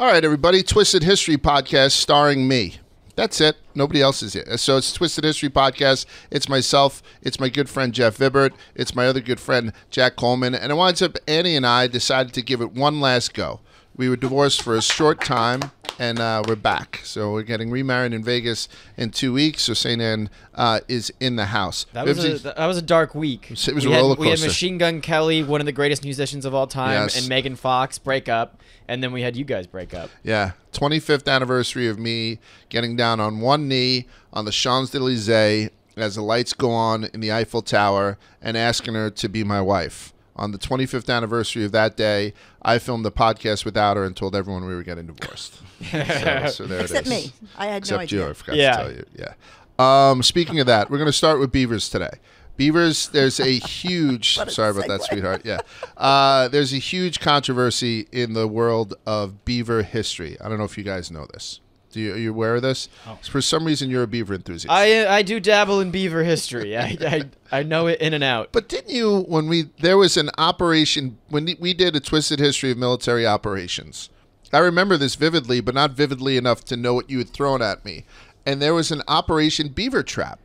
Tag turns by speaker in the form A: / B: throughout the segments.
A: All right, everybody. Twisted History podcast starring me. That's it. Nobody else is here. So it's Twisted History podcast. It's myself. It's my good friend Jeff Vibert. It's my other good friend Jack Coleman. And it winds up Annie and I decided to give it one last go. We were divorced for a short time, and uh, we're back. So we're getting remarried in Vegas in two weeks. So St. Anne uh, is in the house.
B: That was a that was a dark week.
A: It was
B: we
A: a
B: had,
A: roller
B: We had. Machine Gun Kelly, one of the greatest musicians of all time,
A: Yes.
B: and Megan Fox break up, and then we had you guys break up.
A: Yeah, 25th anniversary of me getting down on one knee on the Champs Elysees as the lights go on in the Eiffel Tower and asking her to be my wife. On the 25th anniversary of that day, I filmed the podcast without her and told everyone we were getting divorced. so, so there
C: Except
A: it is.
C: me. I had
A: Except
C: no idea.
A: you, I forgot
B: Yeah.
A: to tell you. Yeah. Um, speaking of that, we're going to start with beavers today. Beavers, there's a huge.
C: A
A: sorry about that, sweetheart. Yeah. Uh, there's a huge controversy in the world of beaver history. I don't know if you guys know this. Do you, are you aware of this? For some reason, you're a beaver enthusiast.
B: I I do dabble in beaver history. I, I I know it in and out.
A: But didn't you when we there was an operation when we did a twisted history of military operations? I remember this vividly, but not vividly enough to know what you had thrown at me. And there was an Operation Beaver Trap.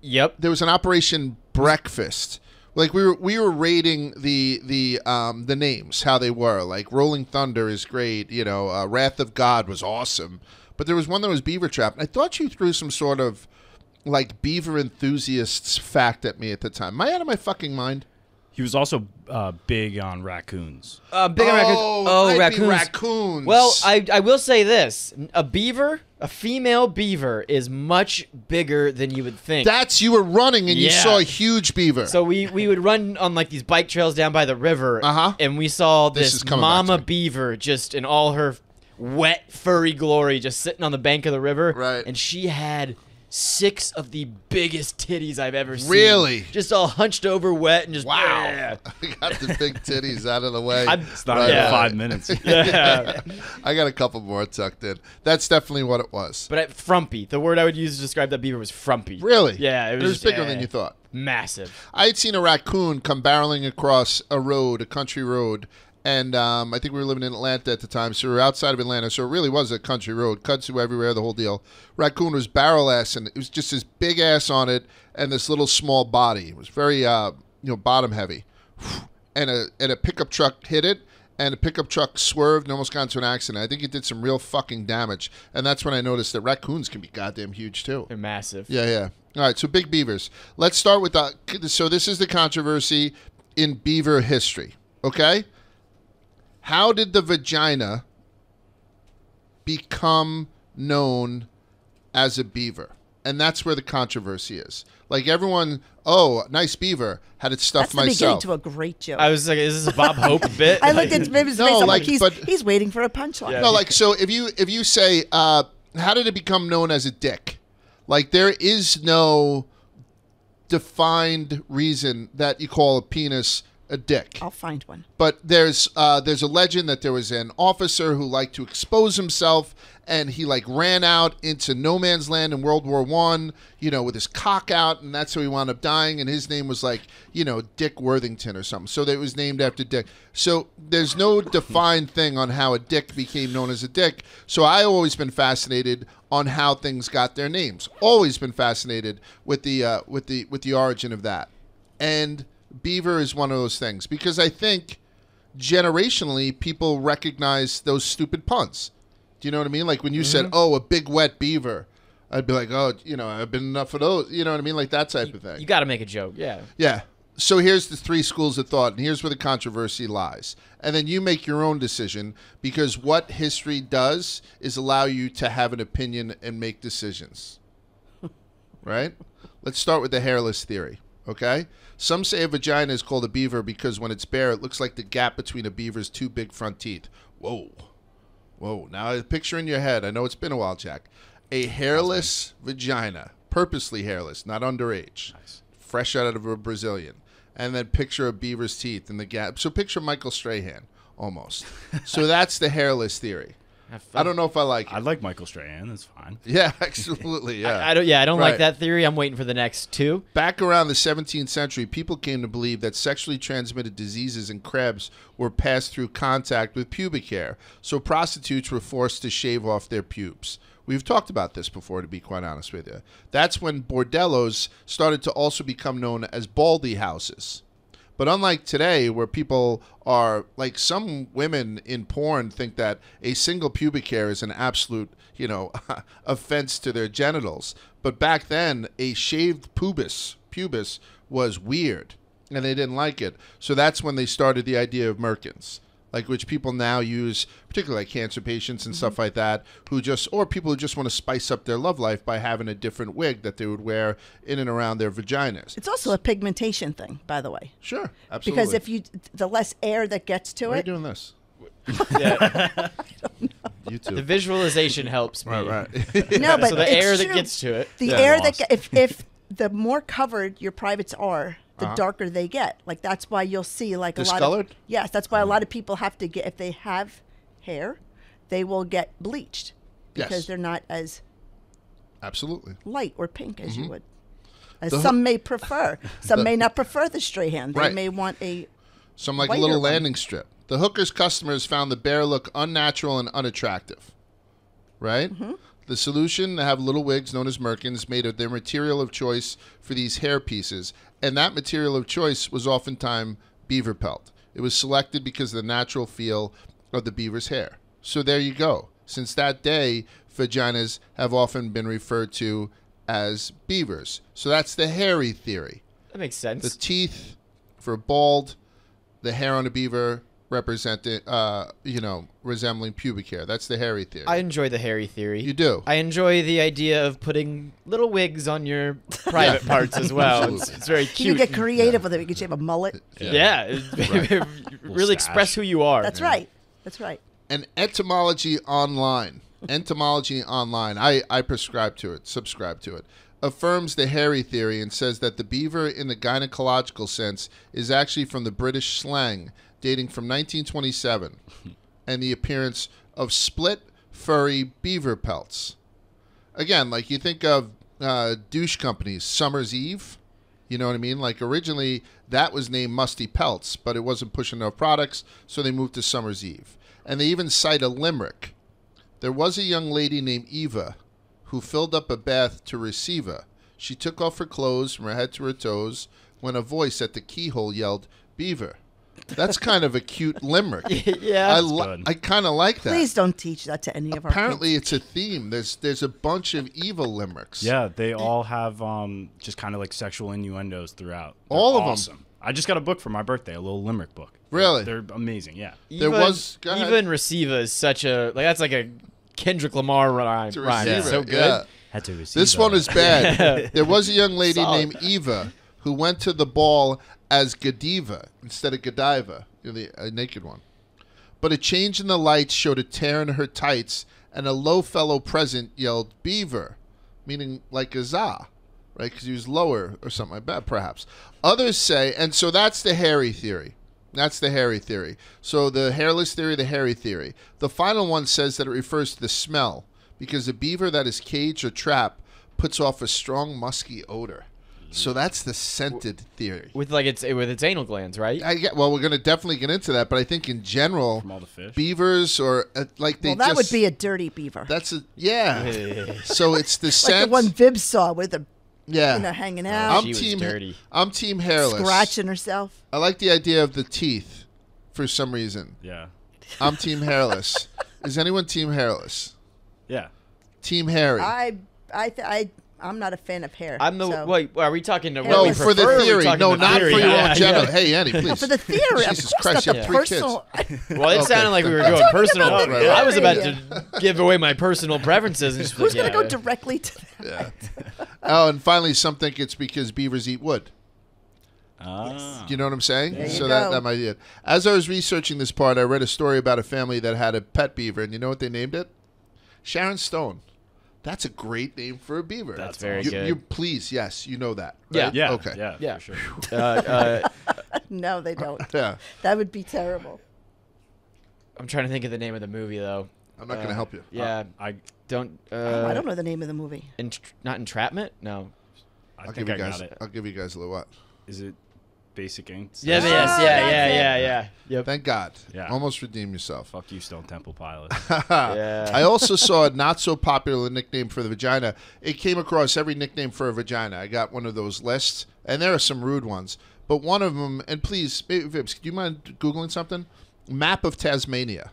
B: Yep.
A: There was an Operation Breakfast. Like we were we were rating the the um the names how they were. Like Rolling Thunder is great. You know, uh, Wrath of God was awesome. But there was one that was Beaver Trap. I thought you threw some sort of like beaver enthusiasts fact at me at the time. Am I out of my fucking mind?
D: He was also uh, big on raccoons.
B: Uh, big on raccoons.
A: Oh,
B: Oh,
A: it might be
B: raccoons.
A: raccoons.
B: Well, I, I will say this: a beaver, a female beaver, is much bigger than you would think.
A: That's you were running and you saw a huge beaver.
B: so we, we would run on like these bike trails down by the river,
A: Uh-huh.
B: and we saw
A: This
B: this,
A: is coming back to
B: mama beaver just in all her wet furry glory, just sitting on the bank of the river.
A: Right.
B: and she had six of the biggest titties I've ever seen.
A: Really?
B: just all hunched over, wet, and just
A: wow,
B: Yeah.
A: Got the big titties out of the way.
B: I'm-
D: It's not
A: Right
D: even
B: Yeah.
D: five minutes.
B: yeah.
A: I got a couple more tucked in. That's definitely what it was.
B: But at frumpy, the word I would use to describe that beaver was frumpy.
A: Really?
B: Yeah, it was,
A: It was bigger
B: yeah,
A: than you thought.
B: Massive.
A: I had seen a raccoon come barreling across a road, a country road, and um, I think we were living in Atlanta at the time, so we were outside of Atlanta, so it really was a country road, kudzu everywhere, the whole deal. Raccoon was barrel ass, and it was just this big ass on it and this little small body. It was very, uh, you know, bottom heavy, and a and a pickup truck hit it. And a pickup truck swerved and almost got into an accident. I think it did some real fucking damage. And that's when I noticed that raccoons can be goddamn huge too.
B: They're massive.
A: Yeah, yeah. All right, so big beavers. Let's start with the. So this is the controversy in beaver history. Okay, how did the vagina become known as a beaver? And that's where the controversy is. Like everyone, oh, nice beaver. Had it stuffed
C: That's the beginning
A: myself.
C: to a great joke.
B: I was like, is this a Bob Hope bit?
C: I looked at Vivian's
A: No.
C: I'm
A: like,
C: like, he's,
A: but-
C: he's waiting for a punchline.
B: Yeah.
A: No, like so if you if you say uh how did it become known as a dick? Like there is no defined reason that you call a penis a dick.
C: I'll find one.
A: But there's uh, there's a legend that there was an officer who liked to expose himself, and he like ran out into no man's land in World War One, you know, with his cock out, and that's how he wound up dying. And his name was like you know Dick Worthington or something. So that was named after Dick. So there's no defined thing on how a dick became known as a dick. So I always been fascinated on how things got their names. Always been fascinated with the uh, with the with the origin of that. And beaver is one of those things because I think generationally people recognize those stupid puns. Do you know what I mean? Like when you said, mm-hmm. "Oh, a big wet beaver," I'd be like, "Oh, you know, I've been enough of those." You know what I mean? Like that type of thing.
B: You got to make a joke. Yeah.
A: Yeah. So here's the three schools of thought, and here's where the controversy lies. And then you make your own decision because what history does is allow you to have an opinion and make decisions. right? Let's start with the hairless theory. Okay? Some say a vagina is called a beaver because when it's bare, it looks like the gap between a beaver's two big front teeth. Whoa. Whoa. Now, a picture in your head. I know it's been a while, Jack. A hairless vagina, purposely hairless, not underage, fresh out of a Brazilian. And then picture a beaver's teeth in the gap. So picture Michael Strahan, almost. so that's the hairless theory. I don't know if I like it.
D: I like Michael Strahan. That's fine.
A: yeah, absolutely. Yeah.
B: I, I don't. Yeah, I don't
A: Right.
B: like that theory. I'm waiting for the next two.
A: Back around the 17th century, people came to believe that sexually transmitted diseases in crabs were passed through contact with pubic hair, so prostitutes were forced to shave off their pubes. We've talked about this before, to be quite honest with you. That's when bordellos started to also become known as baldy houses. But unlike today, where people are like some women in porn think that a single pubic hair is an absolute, you know, offense to their genitals. But back then, a shaved pubis pubis was weird, and they didn't like it. So that's when they started the idea of merkins, like which people now use, particularly like cancer patients and stuff mm-hmm. like that, who just or people who just want to spice up their love life by having a different wig that they would wear in and around their vaginas.
C: It's also a pigmentation thing, by the way,
A: Sure, absolutely.
C: because if you the less air that gets to
A: Why are you
C: it,
A: doing this?
B: Yeah,
A: You
B: the visualization helps me.
A: Right, right.
C: no, but
B: So the
C: it's
B: air that gets to it.
C: the
A: Yeah.
C: air that ge- if if the more covered your privates are, the
A: Uh-huh.
C: darker they get. Like that's why you'll see like a lot
A: Discolored?
C: of yes, that's why a lot of people have to get if they have hair, they will get bleached because
A: Yes.
C: they're not as
A: Absolutely.
C: light or pink as you would. As
A: Mm-hmm. The-
C: some may prefer. Some
A: The-
C: may not prefer the Strahan. They
A: Right.
C: may want a
A: Some like a little
C: one.
A: landing strip. The hooker's customers found the bare look unnatural and unattractive. Right?
C: Mm-hmm.
A: The solution to have little wigs known as merkins made of their material of choice for these hair pieces, and that material of choice was oftentimes beaver pelt. It was selected because of the natural feel of the beaver's hair. So there you go. Since that day, vaginas have often been referred to as beavers. So that's the hairy theory.
B: That makes sense.
A: The teeth for bald, the hair on a beaver representing, uh, you know, resembling pubic hair. That's the hairy theory.
B: I enjoy the hairy theory.
A: you do.
B: I enjoy the idea of putting little wigs on your private parts as well. It's, it's very
C: you
B: cute.
C: can get creative with it. You can shave a mullet.
B: yeah, it- really express who you are.
C: That's right. That's right.
A: and etymology online entomology online I, I prescribe to it subscribe to it affirms the hairy theory and says that the beaver in the gynecological sense is actually from the british slang dating from 1927 and the appearance of split furry beaver pelts again like you think of uh, douche companies summer's eve you know what I mean? Like originally that was named Musty Pelts, but it wasn't pushing enough products, so they moved to Summer's Eve. And they even cite a limerick. There was a young lady named Eva who filled up a bath to receive her. She took off her clothes from her head to her toes when a voice at the keyhole yelled, Beaver. That's kind of a cute limerick.
B: yeah.
A: I, li- I kind of like that.
C: Please don't teach that to any of our
A: Apparently,
C: kids.
A: it's a theme. There's there's a bunch of evil limericks.
D: Yeah, they all have um, just kind of like sexual innuendos throughout. They're
A: All of
D: awesome. I just got a book for my birthday, a little limerick book.
A: Really?
D: They're amazing. Yeah.
A: There
B: Eva-
A: was- go ahead.
B: Eva and is such a like that's like a Kendrick Lamar rhyme. Rhyme.
A: receive
B: It's so good.
A: yeah.
D: Had to receive
A: This one is bad. there was a young lady
B: Solid.
A: named Eva who went to the ball as Godiva instead of Godiva, you know, the a naked one. But a change in the lights showed a tear in her tights, and a low fellow present yelled "Beaver," meaning like a za, right? Because he was lower or something like that, perhaps. Others say, and so that's the hairy theory. That's the hairy theory. So the hairless theory, the hairy theory. The final one says that it refers to the smell because a beaver that is caged or trapped puts off a strong musky odor. So that's the scented theory.
B: With like its with its anal glands, right?
A: I get, well, we're going to definitely get into that, but I think in general,
D: from all the fish.
A: beavers or uh, like they
C: well, that
A: just
C: would be a dirty beaver.
A: that's a yeah. so it's the
C: like
A: scent.
C: the one Viv saw with the
A: yeah.
C: you know hanging out,
A: I'm
B: She was
A: team.
B: dirty.
A: I'm team hairless.
C: scratching herself.
A: I like the idea of the teeth for some reason.
D: yeah.
A: I'm team hairless. Is anyone team hairless?
D: Yeah.
A: Team hairy.
C: I I th- I I'm not a fan of hair.
B: I'm the
C: so-
B: wait. Are we talking to
A: no, for the
B: prefer, or are we
A: theory. No,
B: the
A: not
B: theory?
A: for your
B: Yeah,
A: own gender.
B: yeah.
A: Hey, Annie, please.
C: No, for the theory.
A: Jesus
C: of course,
A: Christ,
C: not
A: you
C: the
A: have three kids.
C: personal.
B: Well, it
A: Okay.
B: sounded like we were
C: I'm
B: going personal.
C: about
A: the Right, right.
B: I was about to give away my personal preferences. And just
C: Who's
B: like,
C: gonna
B: yeah.
C: go directly to that?
A: Yeah. oh, and finally, some think it's because beavers eat wood.
D: Ah.
A: Do you know what I'm saying?
C: There you
A: so that,
C: go.
A: that might be it. As I was researching this part, I read a story about a family that had a pet beaver, and you know what they named it? Sharon Stone. That's a great name for a beaver.
B: That's very
A: you,
B: good.
A: You please, yes, you know that.
B: Yeah.
A: right?
D: Yeah.
A: Okay.
D: Yeah.
B: Yeah.
D: Sure.
B: Uh, uh,
C: No, they don't.
A: Yeah.
C: That would be terrible.
B: I'm trying to think of the name of the movie though.
A: I'm not going to
B: Uh,
A: help you.
B: Yeah,
D: I
B: don't. Uh,
C: Oh, I don't know the name of the movie.
B: Ent- not entrapment. No.
D: I
A: I'll
D: think
A: give
D: I
A: you guys.
D: got it.
A: I'll give you guys a little what.
D: Is it Basic Instinct?
B: Yes.
C: Ah,
B: Yes. Yeah.
C: that's
B: Yeah.
C: it.
B: Yeah. Yeah. Yep.
A: Thank God.
D: Yeah.
A: Almost redeemed yourself.
D: Fuck you, Stone Temple Pilots.
B: Yeah.
A: I also saw a not so popular nickname for the vagina. It came across every nickname for a vagina. I got one of those lists, and there are some rude ones. But one of them, and please, maybe, Vibs, do you mind googling something? Map of Tasmania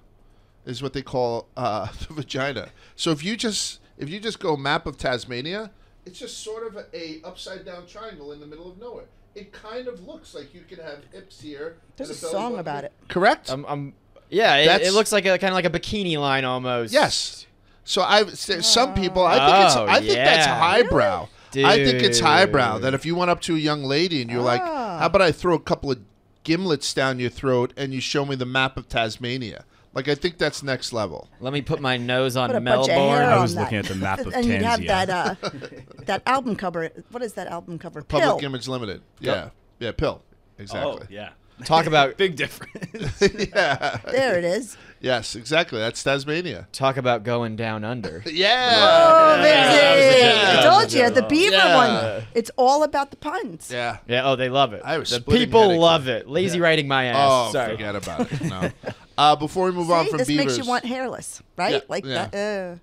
A: is what they call uh, the vagina. So if you just if you just go map of Tasmania, it's just sort of a, a upside down triangle in the middle of nowhere. It kind of looks like you could have hips here.
C: There's
A: and
C: a song
A: button
C: about
A: here.
C: it.
A: Correct.
B: Um, um, yeah, it, it looks like a kind of like a bikini line almost.
A: Yes. So I some people I think it's
B: Oh,
A: I think that's
B: yeah.
A: highbrow. I think it's highbrow that if you went up to a young lady and you're like,
C: Ah.
A: "How about I throw a couple of gimlets down your throat and you show me the map of Tasmania?" Like I think that's next level.
B: Let me put my nose on
C: Put
B: Melbourne.
C: of
D: I was
C: that.
D: looking at the map of
C: and you'd have that uh, that album cover. What is that album cover?
A: Public
C: Pill.
A: Image Limited. Yeah. Yeah, pill. Exactly.
D: Oh, yeah.
B: Talk about
D: Big difference.
A: yeah.
C: There it is.
A: Yes, exactly. That's Tasmania.
B: talk about going down under.
A: Yeah.
C: Oh,
B: Yeah,
C: Vincent!
B: yeah,
C: I told you the beaver
A: Yeah.
C: one. It's all about the puns.
A: Yeah.
B: Yeah. Oh, they love it.
A: I was
B: the
A: splitting
B: people love it. Lazy writing my ass.
A: Oh,
B: Sorry.
A: forget about it. No. Uh, before we move
C: See,
A: on from
C: this
A: beavers,
C: makes you want hairless, right?
A: Yeah,
C: like
A: yeah.
C: that. Uh,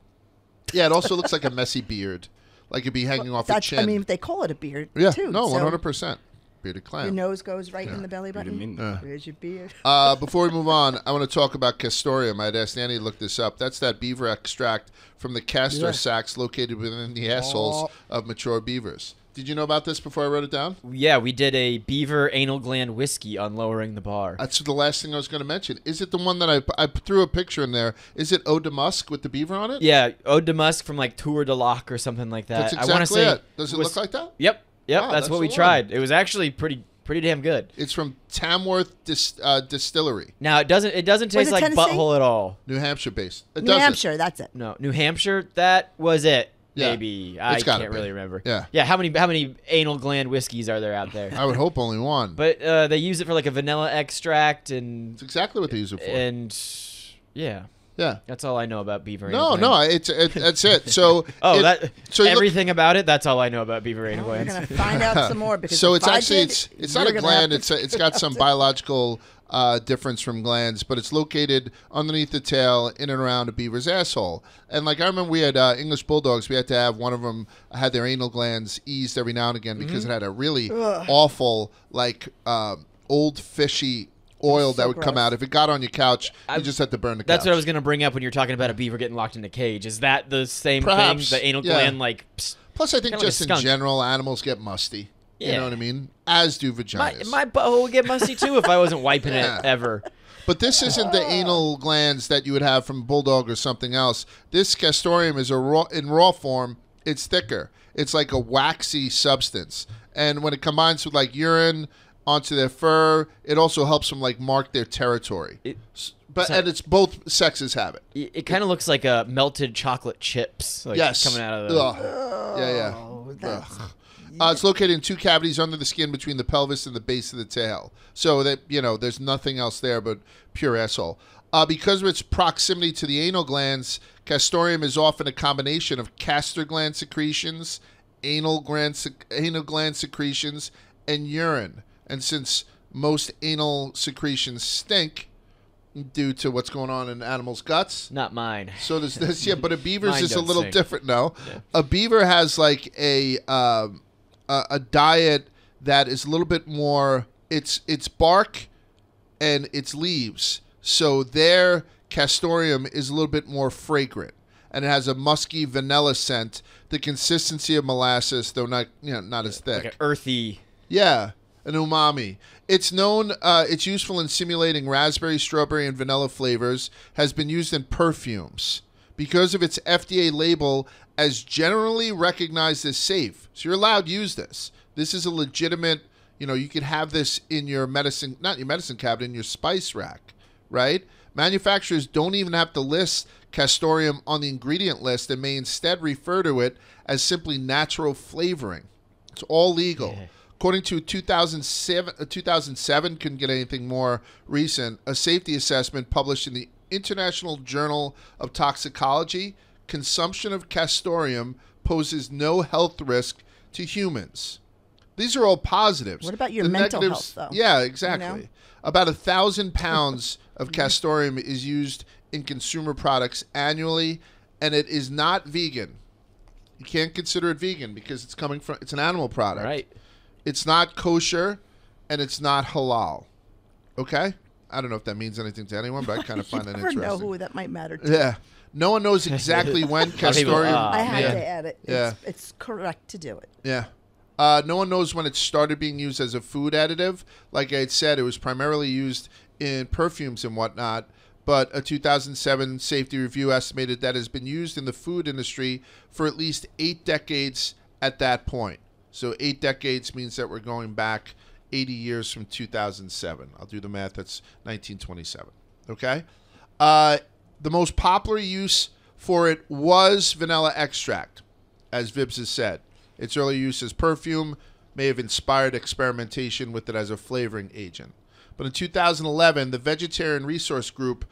A: yeah, it also looks like a messy beard, like it'd be hanging off your
C: that's.
A: chin.
C: I mean, they call it a beard
A: yeah,
C: too.
A: no, one hundred percent bearded clam.
C: Your nose goes right in the belly button.
D: didn't mean
C: Where's your beard?
A: Uh, before we move on, I want to talk about castoreum. I'd asked Annie to look this up. That's that beaver extract from the castor
C: Yeah.
A: sacs located within the assholes
C: Oh.
A: of mature beavers. Did you know about this before I wrote it down?
B: Yeah, we did a beaver anal gland whiskey on lowering the bar.
A: That's the last thing I was going to mention. Is it the one that I, I threw a picture in there? Is it Eau de Musk with the beaver on it?
B: yeah, Eau de Musk from like Tour de Loc or something like that.
A: That's
B: I want to
A: exactly
B: say.
A: it. Does it
B: was-
A: look like that?
B: Yep. Yep.
A: Wow,
B: that's,
A: that's
B: what we
A: the one.
B: tried. It was actually pretty pretty damn good.
A: It's from Tamworth Dis, uh, Distillery,
B: Now it doesn't it doesn't taste
C: it
B: like
C: Tennessee?
B: butthole at all.
A: New Hampshire based. It
C: New
A: doesn't.
C: Hampshire. That's it.
B: No, New Hampshire. That was it.
A: Yeah.
B: Maybe I can't
A: be.
B: really remember.
A: Yeah.
B: Yeah. How many how many anal gland whiskeys are there out there?
A: I would hope only one.
B: but uh, they use it for like a vanilla extract and
A: it's exactly what they use it for.
B: and yeah,
A: yeah.
B: that's all I know about beaver.
A: No,
B: anal
A: no,
B: gland.
A: it's it, that's it. So
B: Oh,
A: it-
B: that
A: so you look-
B: everything about it. That's all I know about beaver anal
C: We're
B: glands.
C: gonna find out some more because
A: so it's actually
C: did,
A: it's it's not a gland. It's a, it's got some biological uh, difference from glands, but it's located underneath the tail, in and around a beaver's asshole. And like I remember, we had uh, English bulldogs. We had to have one of them had their anal glands eased every now and again because
C: Mm-hmm.
A: it had a really awful, like um, old fishy oil that
C: So
A: would come out. If it got on your couch,
B: I-
A: you just had to burn the
B: That's
A: couch.
B: what I was gonna bring up when you're talking about a beaver getting locked in a cage. Is that the same
A: Perhaps,
B: thing? The anal
A: yeah.
B: gland, like psst,
A: Plus, I think
B: Kinda like
A: just in general, animals get musty. You
B: Yeah.
A: know what I mean? As do
B: my
A: vaginas.
B: my butthole would get musty too if I wasn't wiping
A: Yeah.
B: it ever.
A: But this isn't the anal glands that you would have from a bulldog or something else. This castoreum is a raw in raw form. It's thicker. It's like a waxy substance, and when it combines with like urine onto their fur, it also helps them like mark their territory.
B: It-
A: but
B: so-
A: and it's both sexes have it.
B: It, it kind of looks like a melted chocolate chips. Like
A: yes,
B: coming out of the.
A: Ugh. yeah, yeah.
C: Oh,
A: Ugh. Uh, it's located in two cavities under the skin between the pelvis and the base of the tail. So that, you know, there's nothing else there but pure asshole. Uh, because of its proximity to the anal glands, castoreum is often a combination of castor gland secretions, anal gland, sec- anal gland secretions, and urine. And since most anal secretions stink due to what's going on in animals' guts,
B: Not mine.
A: so there's this, yeah, but a beaver's is a little
B: stink.
A: different. No, a beaver has like a, um, a a diet that is a little bit more. It's it's bark and its leaves. So their castoreum is a little bit more fragrant, and it has a musky vanilla scent. The consistency of molasses, though not you know not as thick.
B: Like an earthy.
A: Yeah, an umami. It's known. Uh, it's useful in simulating raspberry, strawberry, and vanilla flavors. Has been used in perfumes because of its FDA label as generally recognized as safe. So you're allowed to use this. This is a legitimate. You know, you could have this in your medicine, not your medicine cabinet, in your spice rack, right? Manufacturers don't even have to list castoreum on the ingredient list and may instead refer to it as simply natural flavoring. It's all legal. According to 2007, uh, 2007, couldn't get anything more recent, a safety assessment published in the International Journal of Toxicology, consumption of castoreum poses no health risk to humans. These are all positives.
C: What about your mental
A: negatives-
C: health, though?
A: Yeah, exactly.
C: know?
A: About a thousand pounds of mm-hmm. castoreum is used in consumer products annually, and it is not vegan. You can't consider it vegan because it's coming from it's an animal product.
B: Right.
A: It's not kosher, and it's not halal. Okay. I don't know if that means anything to anyone, but I kind of find that
C: Never know
A: interesting.
C: who that might matter to.
A: Yeah. No one knows exactly when
B: of people,
A: castoreum.
B: uh,
C: I had
A: yeah.
C: to add it.
A: Yeah.
C: It's, it's correct to do it.
A: Yeah. Uh, no one knows when it started being used as a food additive. Like I had said, it was primarily used in perfumes and whatnot. But a 2007 safety review estimated that it has been used in the food industry for at least eight decades at that point. So eight decades means that we're going back 80 years from 2007. I'll do the math. That's 1927. Okay. Uh, the most popular use for it was vanilla extract, as Vibs has said. Its early use as perfume may have inspired experimentation with it as a flavoring agent. But in 2011, the Vegetarian Resource Group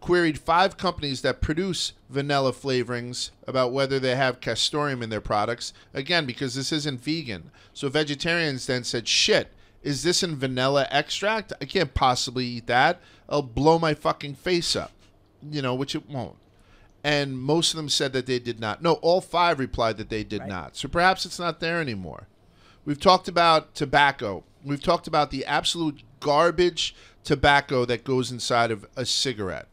A: queried five companies that produce vanilla flavorings about whether they have castoreum in their products. Again, because this isn't vegan. So vegetarians then said, shit, is this in vanilla extract? I can't possibly eat that. I'll blow my fucking face up. You know, which it won't. And most of them said that they did not. No, all five replied that they did
C: Right.
A: not. So perhaps it's not there anymore. We've talked about tobacco. We've talked about the absolute garbage tobacco that goes inside of a cigarette.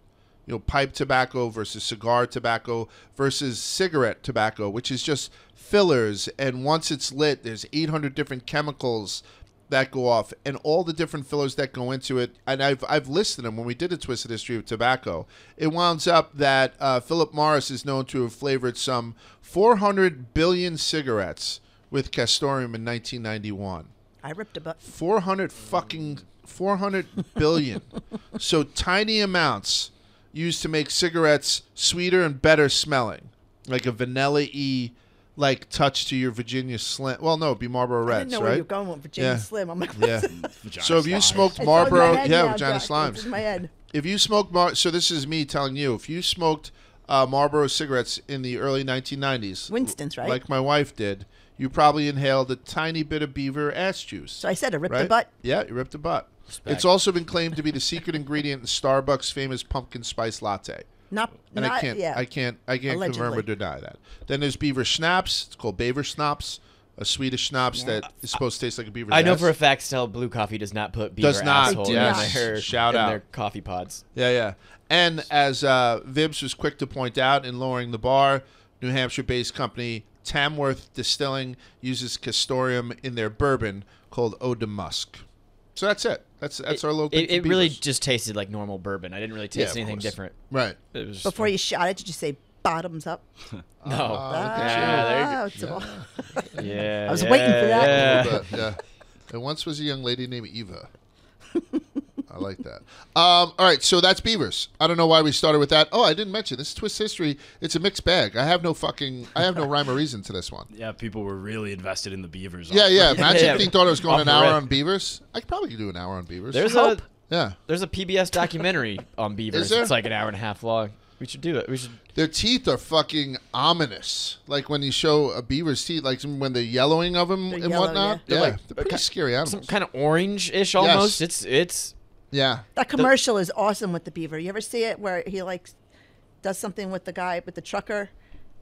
A: You know, pipe tobacco versus cigar tobacco versus cigarette tobacco, which is just fillers. And once it's lit, there's 800 different chemicals that go off and all the different fillers that go into it. And I've, I've listed them when we did a Twisted History of Tobacco. It winds up that uh, Philip Morris is known to have flavored some 400 billion cigarettes with castoreum in 1991.
C: I ripped a butt.
A: 400 fucking 400 billion. so tiny amounts used to make cigarettes sweeter and better smelling, like a vanilla y like touch to your Virginia Slim. Well, no, it'd be Marlboro
C: I didn't know
A: right?
C: where you were going with Virginia
A: Yeah.
C: Slim. I'm like,
A: Yeah. so if you
D: Vagina
A: smoked
C: It's
A: Marlboro,
C: my head
A: yeah,
C: now,
A: vagina
C: Jack.
A: slimes.
C: It's in my head.
A: If you smoked Mar, so this is me telling you, if you smoked uh, Marlboro cigarettes in the early 1990s,
C: Winston's, right?
A: like my wife did, you probably inhaled a tiny bit of beaver ass juice.
C: So I said I ripped
A: right?
C: a butt.
A: Yeah, you ripped a butt.
B: Respect.
A: It's also been claimed to be the secret ingredient in Starbucks' famous pumpkin spice latte.
C: Not,
A: And
C: not
A: I can't,
C: yeah.
A: I can't, I can't confirm or deny that. Then there's beaver schnapps. It's called Beaver Schnapps, a Swedish schnapps that is supposed to taste like a beaver's
B: I know
A: ass.
B: for a fact Stella Blue Coffee does not put beaver
A: Does not,
B: asshole
C: yes.
B: in their
A: Shout
B: in
A: out.
B: their coffee pods.
A: Yeah, yeah. And as uh, Vibs was quick to point out in lowering the bar, New Hampshire-based company Tamworth Distilling uses castoreum in their bourbon called Eau de Musk. So that's it. That's that's our local.
B: It, it really just tasted like normal bourbon. I didn't really taste
A: of
B: anything different.
A: right.
B: It was just
C: Before you shot it, did you say bottoms up?
B: no.
A: Oh, look at
B: Yeah, there you go.
C: Ah,
B: yeah,
C: I was waiting for that.
B: yeah.
A: But, yeah. There once was a young lady named Eva. I like that. Um, all right, so that's Beavers. I don't know why we started with that. Oh, I didn't mention this is Twist History. It's a mixed bag. I have no fucking, I have no rhyme or reason to this one.
D: Yeah, people were really invested in the Beavers.
A: Yeah, yeah. Magic
B: Yeah.
A: Thing thought I was going
B: Off
A: an hour
B: rip.
A: on Beavers. I could probably do an hour on Beavers.
B: There's
C: Hope.
B: a
A: yeah.
B: there's a PBS documentary on beavers. It's like an hour and a half long. We should do it. We should.
A: Their teeth are fucking ominous. Like when you show a beaver's teeth, like when they're yellowing of them
C: They're
A: and
C: yellow,
A: whatnot.
B: yeah.
A: Yeah,
B: They're like-
A: they're pretty scary animals.
B: Some kind of orange-ish almost. Yes. It's it's
A: yeah.
C: That commercial is awesome with the beaver. You ever see it where he like does something with the guy with the trucker,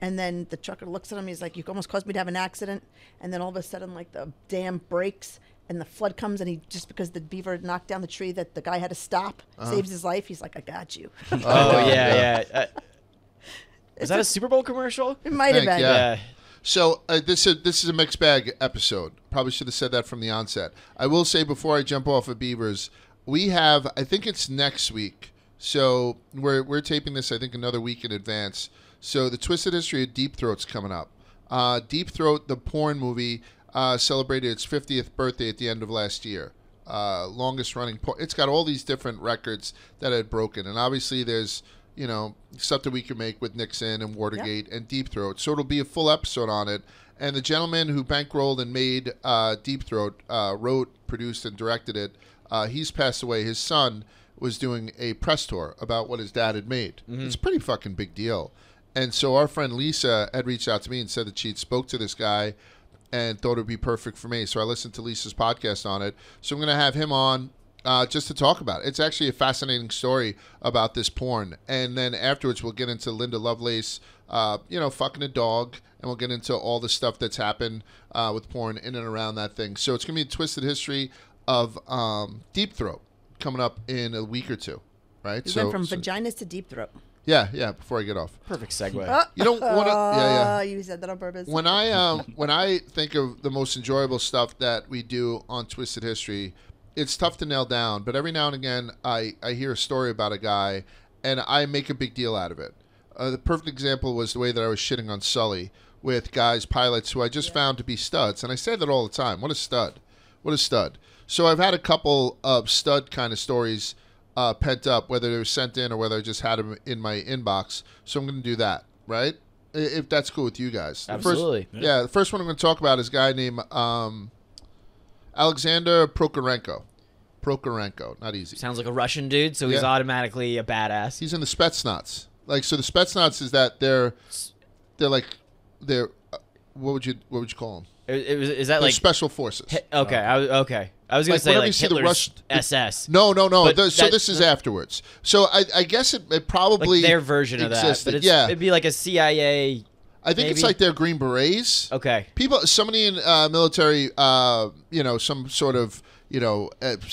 C: and then the trucker looks at him. He's like, "You almost caused me to have an accident," and then all of a sudden, like the dam breaks and the flood comes, and he just because the beaver knocked down the tree that the guy had to stop, saves his life. He's like, "I got you."
B: oh,
A: Uh,
B: yeah yeah. Uh, is that a Super Bowl commercial?
C: it might have been.
A: Yeah.
B: Yeah.
A: So uh, this is this is a mixed bag episode. Probably should have said that from the onset. I will say before I jump off of Beavers, we have I think it's next week. So we're we're taping this I think another week in advance. So the twisted history of Deep Throat's coming up. Uh, Deep Throat, the porn movie, uh, celebrated its 50th birthday at the end of last year. Uh, longest running porn. It's got all these different records that it had broken, and obviously there's you know stuff that we can make with Nixon and Watergate and Deep Throat. So it'll be a full episode on it. And the gentleman who bankrolled and made uh, Deep Throat uh, wrote, produced, and directed it. Uh, he's passed away. His son was doing a press tour about what his dad had made. It's a pretty fucking big deal. And so our friend Lisa had reached out to me and said that she'd spoke to this guy and thought it would be perfect for me. So I listened to Lisa's podcast on it. So I'm going to have him on uh, just to talk about it. It's actually a fascinating story about this porn. And then afterwards, we'll get into Linda Lovelace, uh, you know, fucking a dog, and we'll get into all the stuff that's happened uh, with porn in and around that thing. So it's going to be a twisted history of um, Deep Throat coming up in a week or two, right?
C: We
A: so,
C: went from
A: so-
C: vaginas to deep throat.
A: yeah, yeah. Before I get off,
B: Perfect segue.
A: You don't want to. Yeah, yeah.
C: You said that on purpose.
A: When I um when I think of the most enjoyable stuff that we do on Twisted History, it's tough to nail down. But every now and again, I I hear a story about a guy, and I make a big deal out of it. Uh, the perfect example was the way that I was shitting on Sully with guys pilots who I just found to be studs, and I say that all the time. What a stud! What a stud! So I've had a couple of stud kind of stories uh, pent up, whether they were sent in or whether I just had them in my inbox. So I'm going to do that, right? If that's cool with you guys. The first-
B: Absolutely.
A: yeah, the first one I'm going to talk about is a guy named um, Alexander Prokhorenko. Prokhorenko, not easy.
B: Sounds like a Russian dude, so he's
A: Yeah.
B: automatically a badass.
A: He's in the Spetsnaz. Like, so the Spetsnaz is that they're they're like they're uh, what would you what would you call them?
B: It- it was- is that
A: They're
B: like
A: special forces.
B: Hi- okay? I okay, I was gonna
A: Like,
B: say
A: whenever
B: like
A: you see the Rush-
B: SS.
A: No, no, no. The- so
B: that-
A: this is afterwards. So I, I guess it, it probably
B: like their version of that,
A: yeah,
B: it'd be like a CIA.
A: I think it's like their Green Berets.
B: Okay,
A: people somebody in uh, military uh, you know some sort of you know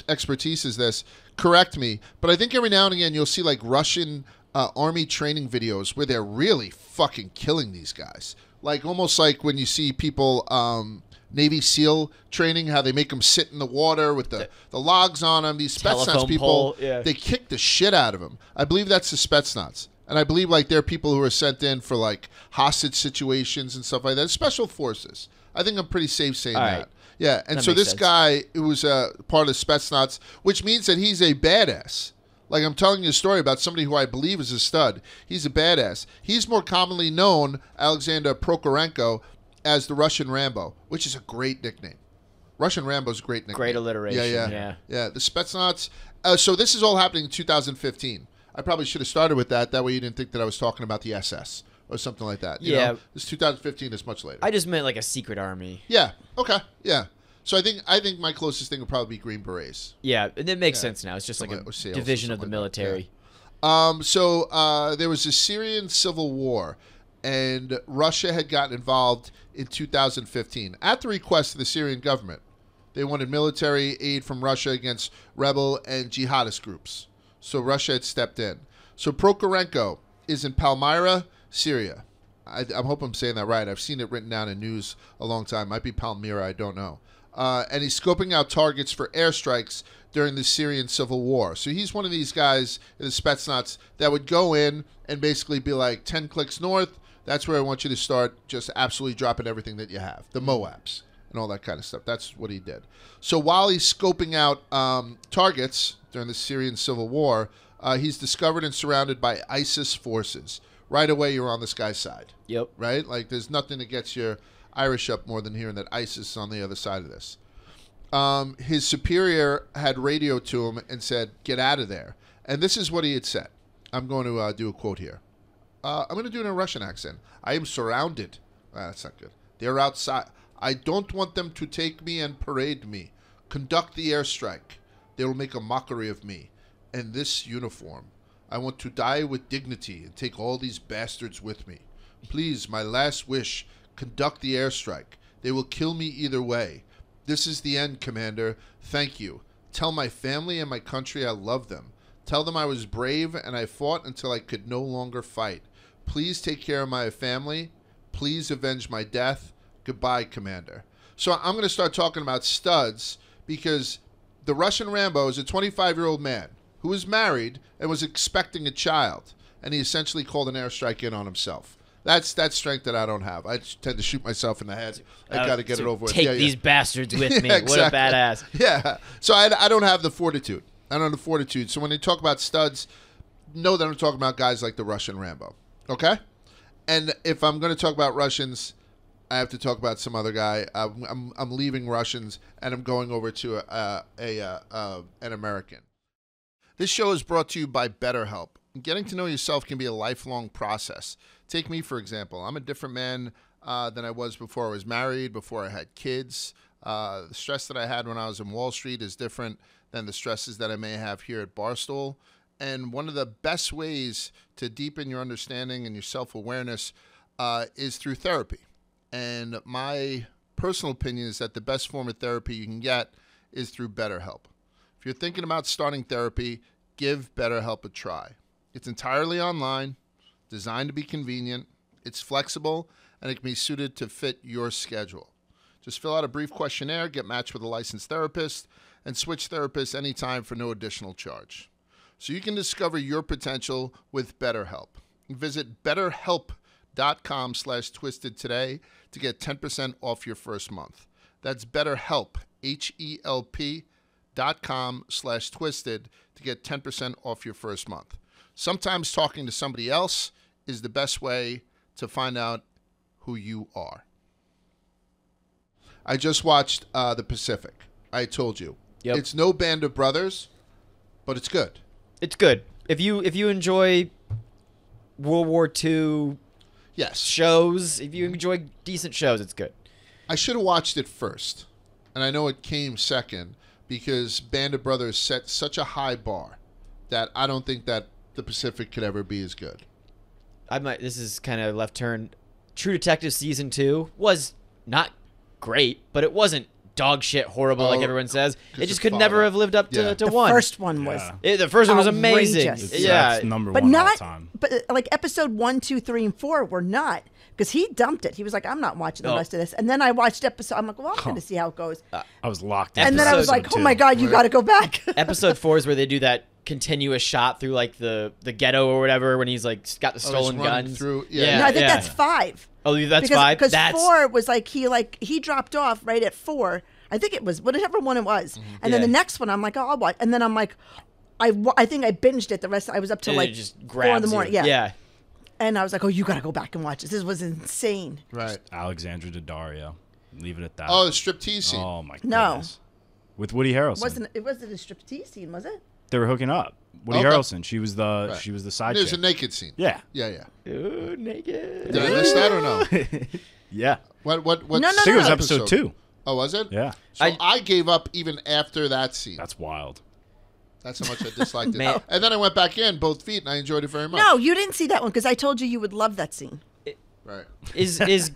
A: expertise is this correct me but i think every now and again you'll see like russian uh, army training videos where they're really fucking killing these guys like almost like when you see people um, navy seal training how they make them sit in the water with the, the logs on them these spetsnaz people,
B: yeah.
A: they kick the shit out of them i believe that's the spetsnaz and I believe like they're people who are sent in for like hostage situations and stuff like that. Special forces. I think I'm pretty safe saying
B: All
A: that.
B: right.
A: Yeah, and
B: That
A: so this
B: sense.
A: guy it was a part of Spetsnaz, which means that he's a badass. Like I'm telling you a story about somebody who I believe is a stud. He's a badass. He's more commonly known, Alexander Prokhorenko, as the Russian Rambo, which is a great nickname. Russian Rambo's a great nickname.
B: Great alliteration,
A: Yeah, yeah,
B: yeah.
A: yeah. The Spetsnaz. Uh, so this is all happening in 2015. I probably should have started with that. That way you didn't think that I was talking about the SS or something like that. You
B: Yeah.
A: know? This 2015 is much later.
B: I just meant like a secret army.
A: yeah. Okay. Yeah. So I think I think my closest thing would probably be Green Berets.
B: Yeah, and it makes
A: Yeah.
B: sense now. It's just like a
A: like- or sales or
B: division of the
A: something like yeah.
B: military.
A: Um, so uh, there was a Syrian civil war, and Russia had gotten involved in 2015 at the request of the Syrian government. They wanted military aid from Russia against rebel and jihadist groups. So Russia had stepped in. So Prokhorenko is in Palmyra, Syria. I, I hope I'm saying that right. I've seen it written down in news a long time. Might be Palmyra. I don't know. Uh, and he's scoping out targets for airstrikes during the Syrian civil war. So he's one of these guys in the Spetsnaz that would go in and basically be like 10 clicks north. That's where I want you to start just absolutely dropping everything that you have. The Moabs and all that kind of stuff. That's what he did. So while he's scoping out um, targets during the Syrian civil war, uh, he's discovered and surrounded by ISIS forces. Right away, you're on this guy's side
B: Yep.
A: right? Like there's nothing that gets your Irish up more than hearing that ISIS is on the other side of this. Um, his superior had radioed to him and said, "Get out of there." And this is what he had said. I'm going to uh, do a quote here. Uh, I'm going to do it in a Russian accent. I am surrounded. Ah, that's not good. They're outside. I don't want them to take me and parade me. Conduct the airstrike. They will make a mockery of me. And this uniform. I want to die with dignity and take all these bastards with me. Please, my last wish, conduct the airstrike. They will kill me either way. This is the end, Commander. Thank you. Tell my family and my country I love them. Tell them I was brave and I fought until I could no longer fight. Please take care of my family. Please avenge my death. Goodbye, Commander. So I'm going to start talking about studs because the Russian Rambo is a 25 year old man who was married and was expecting a child, and he essentially called an airstrike in on himself. That's that's strength that I don't have. I tend to shoot myself in the head. I
B: Uh,
A: got to get
B: so
A: it over with.
B: Take
A: Yeah, yeah.
B: these bastards with me.
A: Yeah,
B: What a badass.
A: Yeah. So I, I don't have the fortitude. I don't have the fortitude. So when they talk about studs, know that I'm talking about guys like the Russian Rambo. Okay? And if I'm going to talk about Russians, I have to talk about some other guy. I'm, I'm, I'm leaving Russians and I'm going over to a, a, a, uh, uh, an American. This show is brought to you by BetterHelp. Getting to know yourself can be a lifelong process. Take me, for example. I'm a different man uh, than I was before I was married, before I had kids. Uh, the stress that I had when I was in Wall Street is different than the stresses that I may have here at Barstool. And one of the best ways to deepen your understanding and your self awareness uh, is through therapy. And my personal opinion is that the best form of therapy you can get is through BetterHelp. If you're thinking about starting therapy, give BetterHelp a try. It's entirely online, designed to be convenient, it's flexible, and it can be suited to fit your schedule. Just fill out a brief questionnaire, get matched with a licensed therapist, and switch therapists anytime for no additional charge. So you can discover your potential with BetterHelp. Visit betterhelp.com slash twisted today to get 10% off your first month. That's BetterHelp, H-E-L-P dot com slash twisted to get 10% off your first month. Sometimes talking to somebody else is the best way to find out who you are. I just watched uh, The Pacific. I told you.
B: Yep.
A: It's no Band of Brothers, but it's good.
B: It's good. If you if you enjoy World War II
A: Yes.
B: shows, if you enjoy decent shows, it's good.
A: I should have watched it first. And I know it came second because Band of Brothers set such a high bar that I don't think that The Pacific could ever be as good.
B: I might. This is kind of left turn. True Detective season two was not great, but it wasn't dog shit horrible like
A: Oh,
B: everyone says. It just could never
A: followed.
B: have lived up to,
A: Yeah.
B: to
C: The
B: one.
C: first one was,
D: Yeah.
B: It- the first one was amazing.
D: It's,
B: yeah,
D: that's number
C: but
D: one all
C: not,
D: time.
C: but uh, like episode one, two, three, and four were not because he dumped it. He was like, I'm not watching the
B: No.
C: rest of this. And then I watched episode. I'm like, well, I'm going to see how it goes.
D: I was locked in.
C: and then I was
B: episode
C: like, oh my god, you got to go back.
B: episode four is where they do that continuous shot through like the the ghetto or whatever when he's like got the
A: Oh,
B: stolen
A: running
B: guns.
A: through- yeah.
C: no, I think
B: yeah.
C: that's five.
B: Oh, that's
C: because,
B: five.
C: Because
B: That's
C: four was like he like he dropped off right at four. I think it was whatever one it was. Mm-hmm. And then the next one, I'm like, oh, I'll watch. And then I'm like, I, I think I binged it. The rest I was up till
B: and
C: like
B: just grabs
C: four in the
B: you.
C: morning. Yeah.
B: yeah.
C: And I was like, oh, you got to go back and watch this. This was insane.
A: Right.
D: Alexandra Daddario. Leave it at that.
A: Oh, the striptease scene.
D: Oh my god.
C: No.
D: goodness. With Woody Harrelson.
C: wasn't it wasn't a striptease scene, was it?
D: they were hooking up. Woody oh,
A: Okay.
D: Harrelson. She was the
A: Right.
D: she was the side
A: There's
D: chick.
A: a naked scene.
D: yeah.
A: Yeah, yeah.
B: Ooh, naked.
A: Did I miss that or no?
D: Yeah.
A: What? What? What?
C: No, no,
D: I think it was
C: no.
D: episode two.
A: Oh, was it?
D: Yeah.
A: So I,
B: I-
A: gave up even after that scene.
D: That's wild.
A: That's how much I disliked it. And then I went back in both feet, and I enjoyed it very much.
C: No, you didn't see that one because I told you you would love that scene.
A: Right.
B: Is is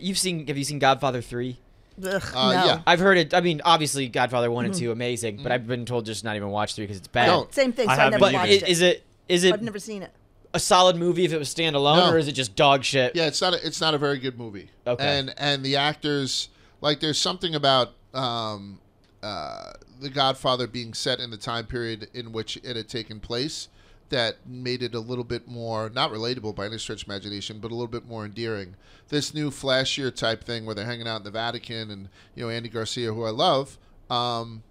B: you've seen? Have you seen Godfather three?
C: Ugh,
A: Uh,
C: no.
A: yeah.
B: I've heard it. I mean, obviously, Godfather one and
C: Mm-hmm.
B: two amazing, but I've been told just not even watch three because it's bad.
A: Don't.
C: Same thing. So
D: I
C: I,
D: haven't
C: never
B: But
D: either.
C: watched
B: i-
C: it.
B: is it is it
C: I've never seen it.
B: a solid movie if it was standalone,
A: No.
B: or is it just dog shit?
A: Yeah, it's not. A, it's not a very good movie.
B: Okay.
A: And and the actors, like, there's something about um, uh, the Godfather being set in the time period in which it had taken place that made it a little bit more not relatable by any stretch of imagination, but a little bit more endearing. This new flashier type thing where they're hanging out in the Vatican and you know Andy Garcia, who I love. Um,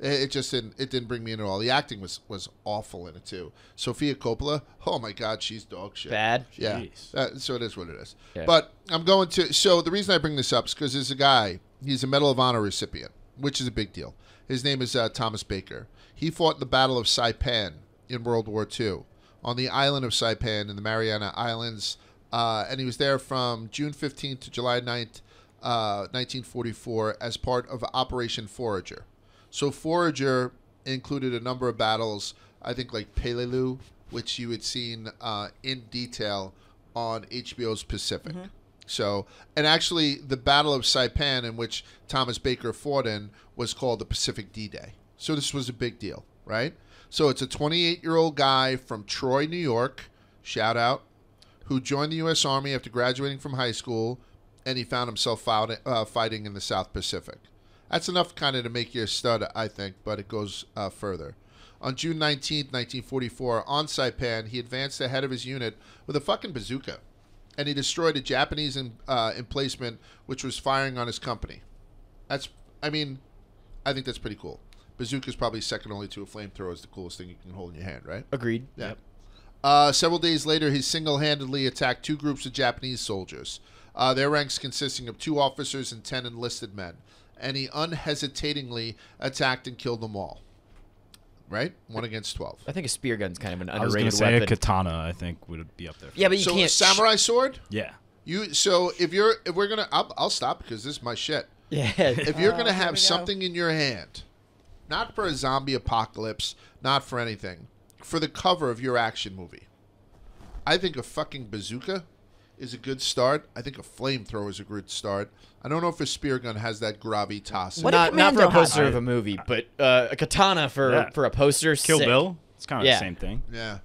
A: it it just didn't it didn't bring me in at all. The acting was was awful in it too. Sofia Coppola, oh my god, she's dog shit.
B: Bad.
A: Yeah. Uh, so it is what it is.
B: Yeah.
A: But I'm going to. So the reason I bring this up is because there's a guy. He's a Medal of Honor recipient, which is a big deal. His name is uh, Thomas Baker. He fought in the Battle of Saipan in World War II on the island of Saipan in the Mariana Islands, uh, and he was there from June 15th to July 9th, uh, 1944, as part of Operation Forager. So Forager included a number of battles. I think like Peleliu, which you had seen uh, in detail on HBO's Pacific. So, and actually, the Battle of Saipan, in which Thomas Baker fought in, was called the Pacific D-Day. So this was a big deal, right? So it's a 28-year-old guy from Troy, New York. Shout out, who joined the U.S. Army after graduating from high school, and he found himself uh, fighting in the South Pacific. That's enough kind of to make you a stud, I think, but it goes uh, further. On June 19th, 1944, on Saipan, he advanced ahead of his unit with a fucking bazooka, and he destroyed a Japanese em- uh, emplacement which was firing on his company. That's, I mean, I think that's pretty cool. Bazooka is probably second only to a flamethrower. Is the coolest thing you can hold in your hand, right?
B: Agreed.
A: Yeah. Uh, several days later, he single handedly attacked two groups of Japanese soldiers, uh, their ranks consisting of two officers and ten enlisted men, and he unhesitatingly attacked and killed them all. right? One against twelve.
B: I think a spear gun's kind of an
D: I was gonna
B: underrated
D: say
B: weapon.
D: a katana. I think would be up there.
B: yeah, but you
A: so
B: can't
A: a samurai sword.
D: yeah.
A: You so if you're if we're gonna I'll, I'll stop because this is my shit.
B: Yeah.
A: If you're gonna
C: here we
A: have
C: go.
A: something in your hand, not for a zombie apocalypse, not for anything, for the cover of your action movie, I think a fucking bazooka is a good start. I think a flamethrower is a good start. I don't know if a spear gun has that gravitas.
C: What did
B: not not for a
C: Commando have?
B: poster of a movie, but uh, a katana for
D: Yeah.
B: for a poster.
D: Kill
B: sick.
D: Bill. It's kind of
B: Yeah.
D: the same thing.
A: Yeah.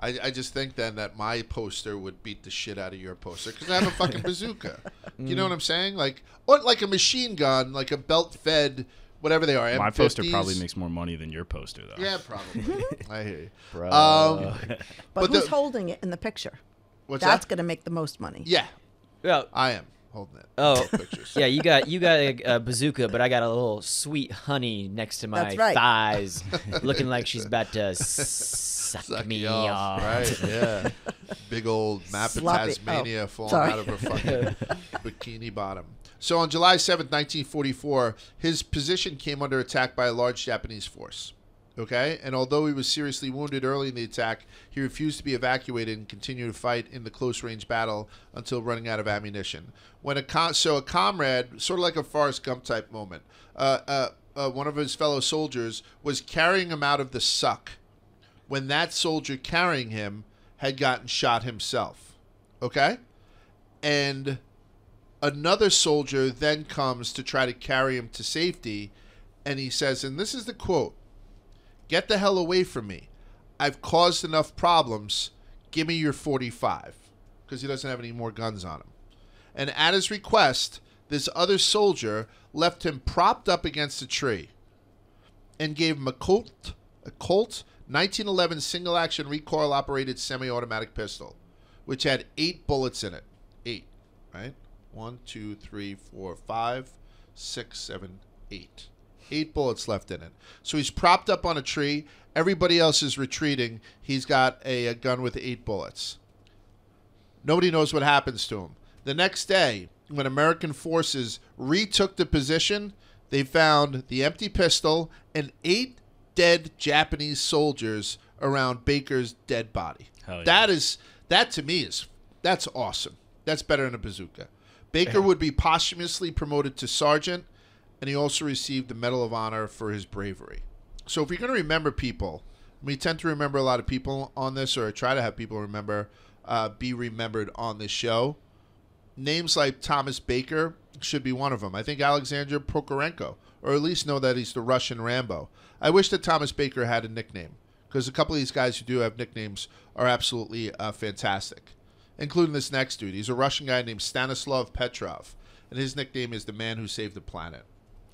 A: I, I just think then that my poster would beat the shit out of your poster because I have a fucking bazooka. You know what I'm saying? Like, or like a machine gun, like a belt fed, whatever they are.
D: My poster
A: M50s.
D: probably makes more money than your poster though.
A: Yeah, probably. I hear you.
B: Bro.
A: Um,
C: But,
A: But
C: who's
A: the-
C: holding it in the picture?
A: What's
C: That's
A: that?
C: going to make the most money.
A: Yeah,
B: yeah.
A: I am holding it.
B: Oh,
A: Pictures.
B: yeah. You got you got a, a bazooka, but I got a little sweet honey next to my
C: right.
B: thighs, looking like she's about to s- suck,
A: Suck
B: me
A: you
B: off.
A: off, right? Yeah. Big old map of Tasmania
C: oh,
A: falling
C: sorry.
A: out of her fucking bikini bottom. So on July seventh, 1944, his position came under attack by a large Japanese force. Okay? And although he was seriously wounded early in the attack, he refused to be evacuated and continued to fight in the close range battle until running out of ammunition. When a com- so a comrade, sort of like a Forrest Gump type moment, uh, uh, uh, one of his fellow soldiers was carrying him out of the suck when that soldier carrying him had gotten shot himself. Okay? And another soldier then comes to try to carry him to safety, and he says, and this is the quote Get the hell away from me. I've caused enough problems. Give me your 45. Because he doesn't have any more guns on him. And at his request, this other soldier left him propped up against a tree and gave him a Colt, a Colt 1911 single action recoil operated semi automatic pistol, which had eight bullets in it. Eight, right? One, two, three, four, five, six, seven, eight. Eight bullets left in it. So he's propped up on a tree. Everybody else is retreating. He's got a, a gun with eight bullets. Nobody knows what happens to him. The next day, when American forces retook the position, they found the empty pistol and eight dead Japanese soldiers around Baker's dead body.
D: Yeah.
A: That is that to me is that's awesome. That's better than a bazooka. Baker would be posthumously promoted to sergeant, and he also received the Medal of Honor for his bravery. So if you're going to remember people, we tend to remember a lot of people on this, or try to have people remember, uh, be remembered on this show. Names like Thomas Baker should be one of them. I think Alexander Prokhorenko, or at least know that he's the Russian Rambo. I wish that Thomas Baker had a nickname, because a couple of these guys who do have nicknames are absolutely uh, fantastic, including this next dude. He's a Russian guy named Stanislav Petrov, and his nickname is the man who saved the planet.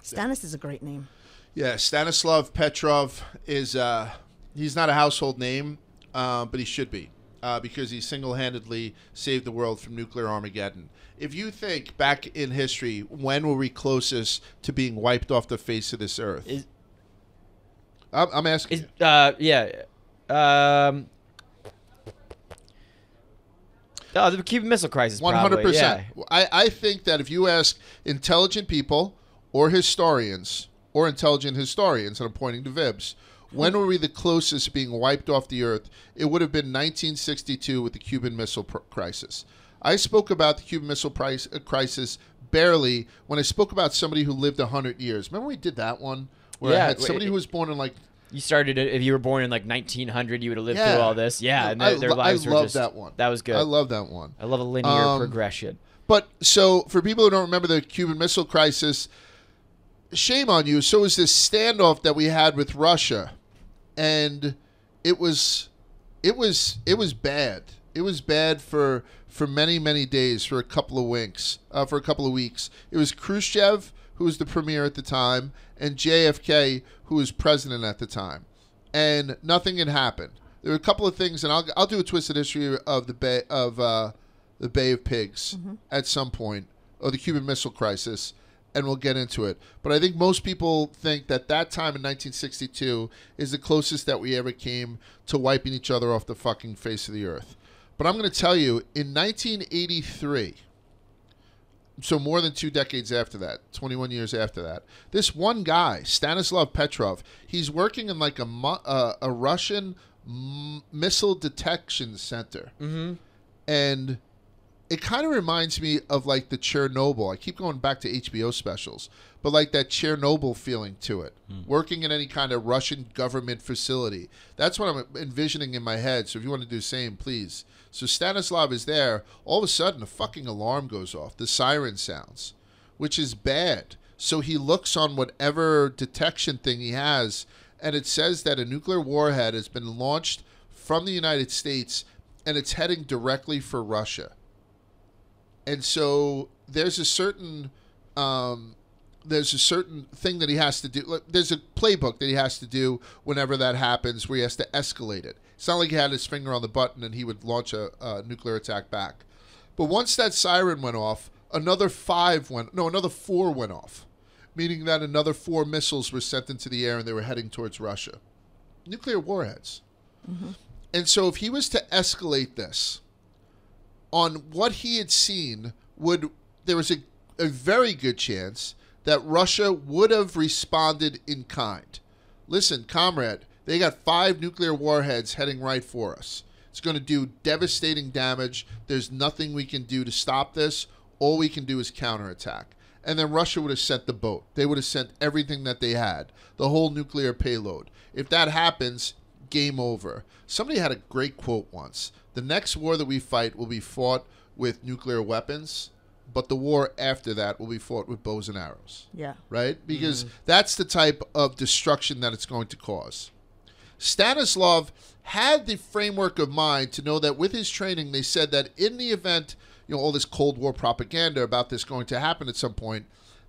C: Stannis is a great name.
A: Yeah, Stanislav Petrov is uh, he's not a household name, uh, but he should be uh, because he single-handedly saved the world from nuclear Armageddon. If you think back in history, when were we closest to being wiped off the face of this earth?
B: Is
A: I'm, I'm asking.
B: is
A: you.
B: uh yeah. Um. Oh, the Cuban Missile Crisis.
A: Hundred percent. I I think that if you ask intelligent people or historians or intelligent historians, and I'm pointing to Vibs, when were we the closest to being wiped off the earth? It would have been 1962 with the Cuban Missile Crisis. I spoke about the Cuban Missile price, uh, Crisis barely when I spoke about somebody who lived hundred years. Remember we did that one where I had somebody who was born in like
B: You started it- if you were born in like 1900, you would have lived
A: Yeah.
B: through all this. Yeah, and
A: I
B: their,
A: lo- I
B: lives were
A: love
B: just
A: that one.
B: That was good.
A: I love that one.
B: I love a linear
A: Um,
B: progression.
A: But so for people who don't remember the Cuban Missile Crisis, shame on you. So was this standoff that we had with Russia, and it was, it was, it was bad. It was bad for for many many days, for a couple of winks, uh, for a couple of weeks. It was Khrushchev who was the premier at the time, and JFK who was president at the time, and nothing had happened. There were a couple of things, and I'll I'll do a twisted history of the Bay of uh, the Bay of Pigs at some point, or the Cuban Missile Crisis, and we'll get into it. But I think most people think that that time in 1962 is the closest that we ever came to wiping each other off the fucking face of the earth. But I'm going to tell you, in 1983, so more than two decades after that, 21 years after that, this one guy, Stanislav Petrov, he's working in like a uh, a Russian m- missile detection center, mm-hmm. and it kind of reminds me of like the Chernobyl. I keep going back to HBO specials, but like that Chernobyl feeling to it. Working in any kind of Russian government facility. That's what I'm envisioning in my head. So if you want to do the same, please. So Stanislav is there. All of a sudden, a fucking alarm goes off. The siren sounds, which is bad. So he looks on whatever detection thing he has, and it says that a nuclear warhead has been launched from the United States and it's heading directly for Russia and so there's a certain um, there's a certain thing that he has to do. There's a playbook that he has to do whenever that happens, where he has to escalate it. It's not like he had his finger on the button and he would launch a, a nuclear attack back. But once that siren went off, another five went no, another four went off, meaning that another four missiles were sent into the air and they were heading towards Russia. Nuclear warheads. Mm-hmm. And so if he was to escalate this, on what he had seen would there was a, a very good chance that Russia would have responded in kind. Listen, comrade, they got five nuclear warheads heading right for us. It's going to do devastating damage. There's nothing we can do to stop this. All we can do is counterattack. And then Russia would have sent the boat. They would have sent everything that they had, the whole nuclear payload. If that happens, game over. Somebody had a great quote once. The next war that we fight will be fought with nuclear weapons, but the war after that will be fought with bows and arrows.
C: Yeah.
A: Right? Because mm-hmm. that's the type of destruction that it's going to cause. Stanislav had the framework of mind to know that with his training, they said that in the event, you know, all this Cold War propaganda about this going to happen at some point,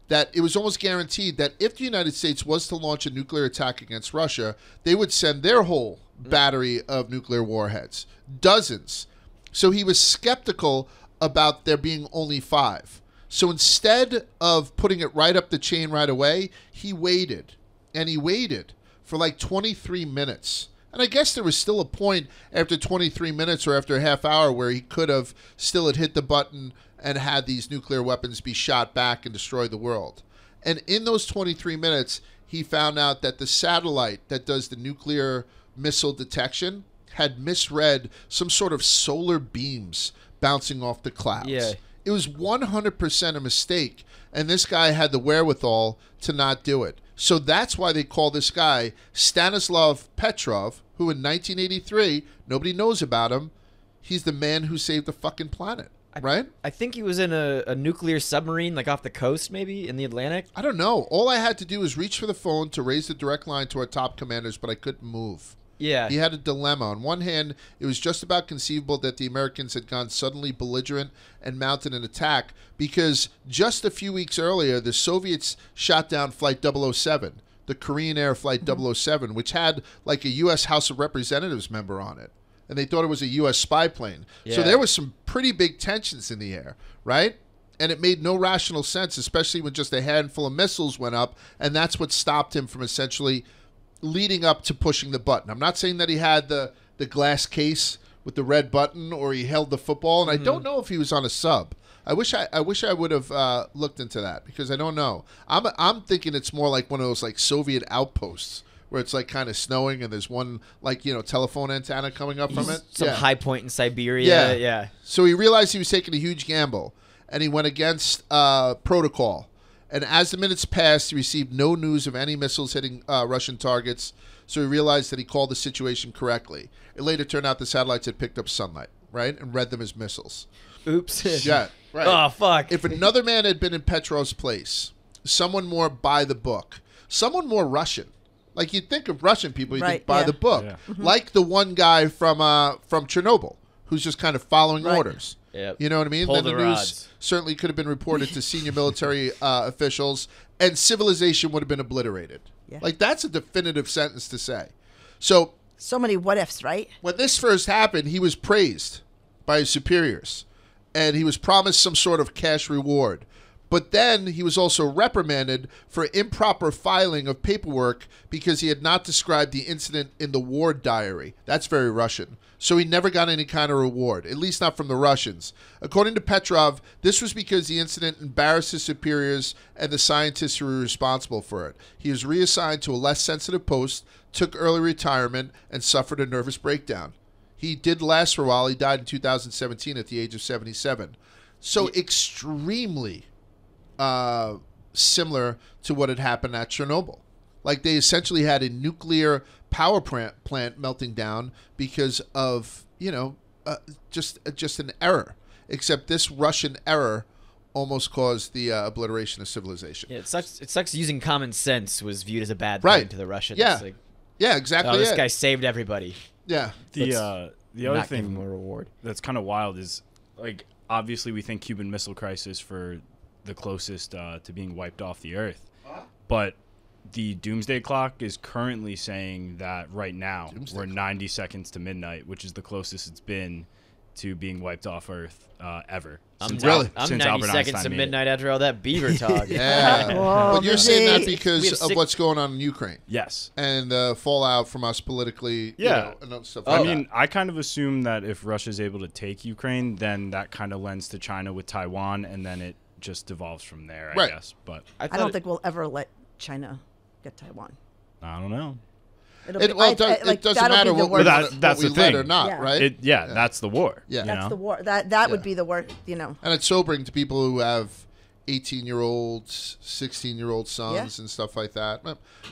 A: that it was almost guaranteed that if the United States was to launch a nuclear attack against Russia, they would send their whole mm. battery of nuclear warheads, dozens. So he was skeptical about there being only five. So instead of putting it right up the chain right away, he waited and he waited for like 23 minutes. And I guess there was still a point after 23 minutes or after a half hour where he could have still had hit the button and had these nuclear weapons be shot back and destroy the world. And in those 23 minutes, he found out that the satellite that does the nuclear missile detection had misread some sort of solar beams bouncing off the clouds.
B: Yeah.
A: It was 100% a mistake, and this guy had the wherewithal to not do it. So that's why they call this guy Stanislav Petrov, who in 1983, nobody knows about him. He's the man who saved the fucking planet, right?
B: I think he was in a, a nuclear submarine, like off the coast, maybe in the Atlantic.
A: I don't know. All I had to do was reach for the phone to raise the direct line to our top commanders, but I couldn't move.
B: Yeah.
A: He had a dilemma. On one hand, it was just about conceivable that the Americans had gone suddenly belligerent and mounted an attack because just a few weeks earlier, the Soviets shot down Flight 007, the Korean Air Flight mm-hmm. 007, which had like a U.S. House of Representatives member on it. And they thought it was a U.S. spy plane.
B: Yeah.
A: So there was some pretty big tensions in the air, right? And it made no rational sense, especially when just a handful of missiles went up. And that's what stopped him from essentially leading up to pushing the button. I'm not saying that he had the the glass case with the red button or he held the football, and I don't know if he was on a sub. I wish I, I wish I would have uh, looked into that because I don't know. I'm I'm thinking it's more like one of those like Soviet outposts where it's like kind of snowing and there's one like you know telephone antenna coming up from it.
B: Some
A: Yeah.
B: high point in Siberia.
A: Yeah.
B: Yeah.
A: So he realized he was taking a huge gamble, and he went against uh, protocol. And as the minutes passed, he received no news of any missiles hitting uh, Russian targets. So he realized that he called the situation correctly. It later turned out the satellites had picked up sunlight, right, and read them as missiles.
B: Oops.
A: Yeah, right.
B: Oh fuck.
A: If another man had been in Petrov's place, someone more by the book, someone more Russian. Like you'd think of Russian people, you
C: Right,
A: think by
C: yeah.
A: the book.
D: Yeah.
A: Like the one guy from uh, from Chernobyl, who's just kind of following
C: Right.
A: orders.
B: Yep.
A: You know what I mean?
B: Pull
A: then the,
B: the
A: news
B: rods.
A: certainly could have been reported to senior military uh, officials, and civilization would have been obliterated.
C: Yeah.
A: Like that's a definitive sentence to say. So
C: So many what ifs, right?
A: when this first happened, he was praised by his superiors, and he was promised some sort of cash reward. But then he was also reprimanded for improper filing of paperwork because he had not described the incident in the war diary. That's very Russian. So he never got any kind of reward, at least not from the Russians. According to Petrov, this was because the incident embarrassed his superiors and the scientists who were responsible for it. He was reassigned to a less sensitive post, took early retirement, and suffered a nervous breakdown. He did last for a while. He died in 2017 at the age of 77. So extremely uh, similar to what had happened at Chernobyl. Like they essentially had a nuclear power plant, plant melting down because of you know uh, just uh, just an error. Except this Russian error almost caused the uh, obliteration of civilization.
B: Yeah, it sucks. It sucks. Using common sense was viewed as a bad
A: Right.
B: thing to the Russians.
A: Yeah.
B: Like,
A: Yeah, exactly.
B: oh, this
A: it.
B: guy saved everybody.
A: yeah,
D: The uh, the other
B: Not give him
D: thing
B: a reward.
D: that's kind of wild is like obviously we think Cuban Missile Crisis for the closest uh, to being wiped off the Earth, but the Doomsday Clock is currently saying that right now
A: Doomsday
D: we're
A: Clock.
D: 90 seconds to midnight, which is the closest it's been to being wiped off Earth uh, ever.
B: I'm,
D: since
A: Really?
B: I'm
D: since
B: 90
D: Albert
B: seconds
D: Einstein
B: to
D: made it.
B: midnight after all that beaver talk.
A: yeah.
C: Whoa,
A: but you're saying that because of
B: six-
A: what's going on in Ukraine
D: Yes.
A: and the fallout from us politically.
D: Yeah.
A: you know, and stuff
B: Oh,
A: like
D: I
A: that.
D: mean, I kind of assume that if Russia's able to take Ukraine, then that kind of lends to China with Taiwan, and then it just devolves from there, I
A: Right.
D: guess. But
C: I
B: thought
C: don't
B: it-
C: think we'll ever let China get Taiwan.
D: I don't know.
C: It'll
A: It,
C: be-
A: well,
C: I-
A: it, does,
C: I- like,
A: it doesn't matter
C: be
A: what, we,
C: worst.
D: But
A: let-
D: that- that's
A: what we
D: the
A: let
D: thing.
A: or not,
C: Yeah.
A: right?
D: It, yeah,
A: Yeah.
D: that's the war.
A: Yeah.
D: you
C: That's
D: know?
C: the war. That that would be the war. You know.
A: and it's sobering to people who have 18 year olds, 16 year old sons, and stuff like that.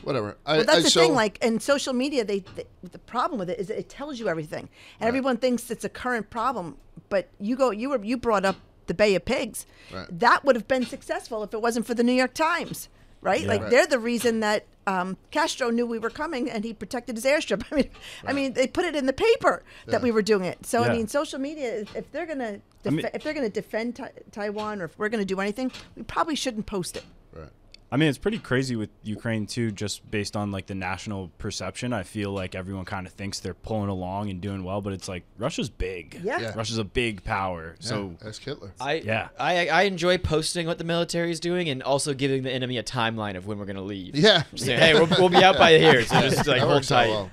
A: Whatever. I,
C: Well, that's
A: I,
C: the
A: so,
C: thing. Like in social media, they, they the problem with it is that it tells you everything, and everyone thinks it's a current problem. But you go, you were you brought up the Bay of Pigs.
A: Right.
C: That would have been successful if it wasn't for the New York Times, right? Like
A: Right.
C: they're the reason that um, Castro knew we were coming and he protected his airstrip. I mean, I mean, they put it in the paper that we were doing it. So I mean, social media, if, if they're gonna def-
D: mean-
C: if they're gonna defend Tai Taiwan or if we're gonna do anything, we probably shouldn't post it.
A: Right.
D: I mean, it's pretty crazy with Ukraine too, just based on like the national perception. I feel like everyone kind of thinks they're pulling along and doing well, but it's like Russia's big.
C: Yeah.
A: Yeah.
D: Russia's a big power. So
A: yeah, ask Hitler.
B: I,
D: Yeah.
B: I I enjoy posting what the military is doing and also giving the enemy a timeline of when we're gonna leave.
A: yeah.
B: Just saying, hey, we'll, we'll be out by here. So just like hold
A: works out
B: tight.
A: well.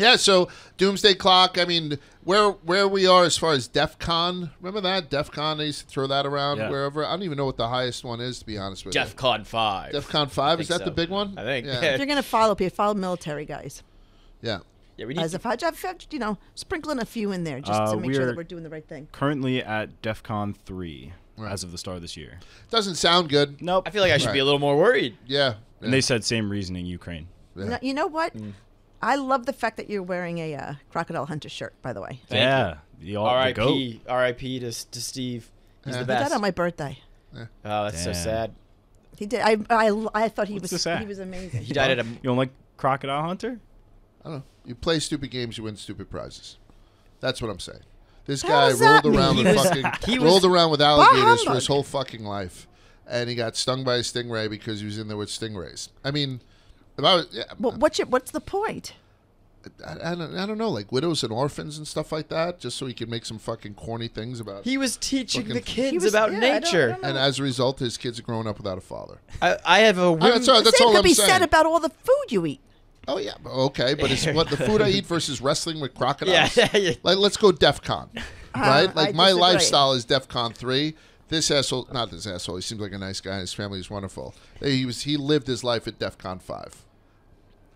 A: Yeah, so Doomsday Clock. I mean, where where we are as far as DEF CON. Remember that DEF CON? They used to throw that around
D: Yeah.
A: wherever. I don't even know what the highest one is, to be honest with you.
B: DEF CON five.
A: DEF CON five is that
B: so.
A: the big one?
B: I think.
A: Yeah.
C: If you're gonna follow people, follow military guys.
A: yeah.
B: Yeah, we need
C: As
B: to,
C: if I, I've, you know, sprinkling a few in there just
D: Uh,
C: to make sure
D: we're-
C: that we're doing the right thing.
D: currently at DEF CON 3
A: Right.
D: as of the start of this year.
A: Doesn't sound good.
D: Nope.
B: I feel like I should
A: Right.
B: be a little more worried.
A: Yeah.
D: and they said same reasoning, Ukraine.
A: Yeah.
C: No, you know what?
B: Mm.
C: I love the fact that you're wearing a uh, crocodile hunter shirt. By the way,
B: Thank
D: yeah. The, all, the.
B: R.I.P. R.I.P. to to Steve. He's
A: Yeah.
B: the
C: he died
B: best.
C: on my birthday.
B: oh, that's so sad.
C: He did. I I, I thought he
D: What's
C: was
D: to say?
C: he was amazing.
B: He died at a.
D: You don't like Crocodile Hunter?
A: I don't know. You play stupid games, you win stupid prizes. That's what I'm saying. This
C: How
A: guy rolled around
B: mean?
A: with fucking
B: he
A: rolled around with alligators for his whole fucking life, and he got stung by a stingray because he was in there with stingrays. I mean, if I was, yeah,
C: Well, what's your, what's the point?
A: I, I don't, I don't know, like widows and orphans and stuff like that, just so he could make some fucking corny things about.
B: He was teaching the kids
C: was-
B: about
C: yeah, I don't- I
B: nature.
C: don't
A: and as a result, his kids are growing up without a father.
B: I, I have a. Whim-
A: that's all,
C: The
A: that's
C: same
A: all
C: could
A: I'm
C: be
A: saying.
C: said about all the food you eat.
A: oh yeah, okay, but it's what the food I eat versus wrestling with crocodiles.
B: yeah, yeah. yeah.
A: Like, let's go DEF CON, right?
C: Uh, I
A: Like, my
C: disagree.
A: lifestyle is DEF CON 3. This asshole, not this asshole, he seems like a nice guy. His family is wonderful. He was he lived his life at DEF CON 5.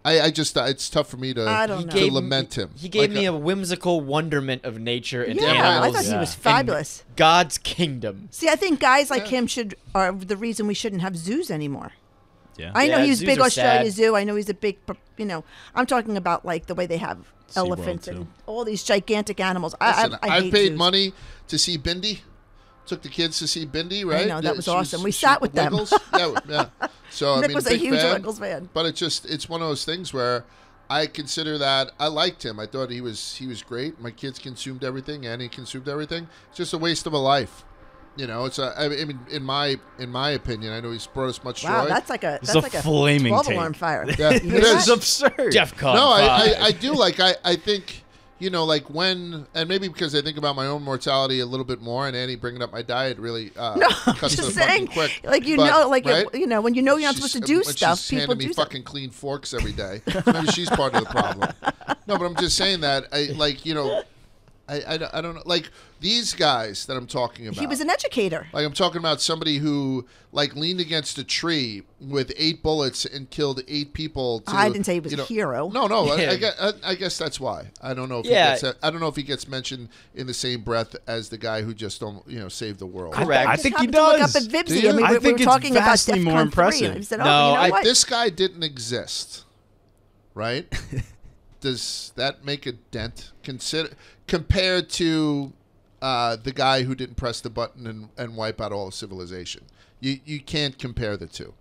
A: I, I just, uh, it's tough for me to,
C: I don't
A: to
C: know.
B: Gave-
A: lament him.
B: He gave
A: Like,
B: me
A: uh,
B: a whimsical wonderment of nature and
C: Yeah,
A: I
C: thought he
D: Yeah.
C: was
B: and
C: fabulous.
B: God's kingdom.
C: See, I think guys like
A: Yeah.
C: him should are the reason we shouldn't have zoos anymore.
D: Yeah.
C: I know
B: Yeah,
C: he was big
B: are
C: Australia
B: sad.
C: Zoo. I know he's a big, you know. I'm talking about like the way they have
D: SeaWorld,
C: elephants and all these gigantic animals. I,
A: listen,
C: I, I
A: I've
C: hate
A: paid
C: zoos.
A: money to see Bindi. Took the kids to see Bindi, right?
C: know, that was
A: she
C: awesome. We
A: she-
C: sat with them.
A: Yeah, yeah. So I
C: Nick
A: mean,
C: was a
A: big
C: huge
A: fan.
C: Wiggles fan.
A: But it's just it's one of those things where I consider that I liked him. I thought he was he was great. My kids consumed everything, and he consumed everything. It's just a waste of a life. You know, it's a. I mean, in my in my opinion, I know he's brought us much
C: Wow,
A: joy.
C: that's like a that's
D: a
C: like a
D: flaming
C: 12
D: take.
C: alarm fire.
A: Yeah,
C: You
A: it
C: hear
A: is.
D: This is
C: that?
D: absurd.
B: DEF CON
A: no, I, I, I do like. I, I think you know, like when, and maybe because I think about my own mortality a little bit more, and Annie bringing up my diet really uh,
C: No,
A: cuts to the
C: just saying,
A: quick.
C: like you
A: But,
C: know, like
A: right?
C: you know, when you know you're not
A: She's-
C: supposed to do stuff,
A: she's
C: people
A: handing
C: do
A: me
C: stuff.
A: fucking clean forks every day. Maybe she's part of the problem. No, but I'm just saying that. I like you know, I, I, don't- I don't know. Like these guys that I'm talking about.
C: He was an educator.
A: like I'm talking about somebody who like leaned against a tree with eight bullets and killed eight people. To,
C: I didn't say he was
A: you
C: a hero.
A: No, no. I, I, guess, I, I guess that's why. I don't know if
B: Yeah.
A: he gets. I don't know if he gets mentioned in the same breath as the guy who just don't you know saved the world.
B: Correct.
D: I
C: just
D: think he
C: happened look
D: does.
C: up at Vibsy.
A: Do you?
C: I mean,
D: I
C: we, we
D: think
C: were
D: it's
C: talking about
D: vastly
C: DEF
D: more
C: CON 3,
D: impressive.
C: and said, oh,
B: No,
C: you know
B: I-
C: what?
A: This guy didn't exist, right? does that make a dent? Consider compared to uh, the guy who didn't press the button and, and wipe out all of civilization. You you can't compare the two.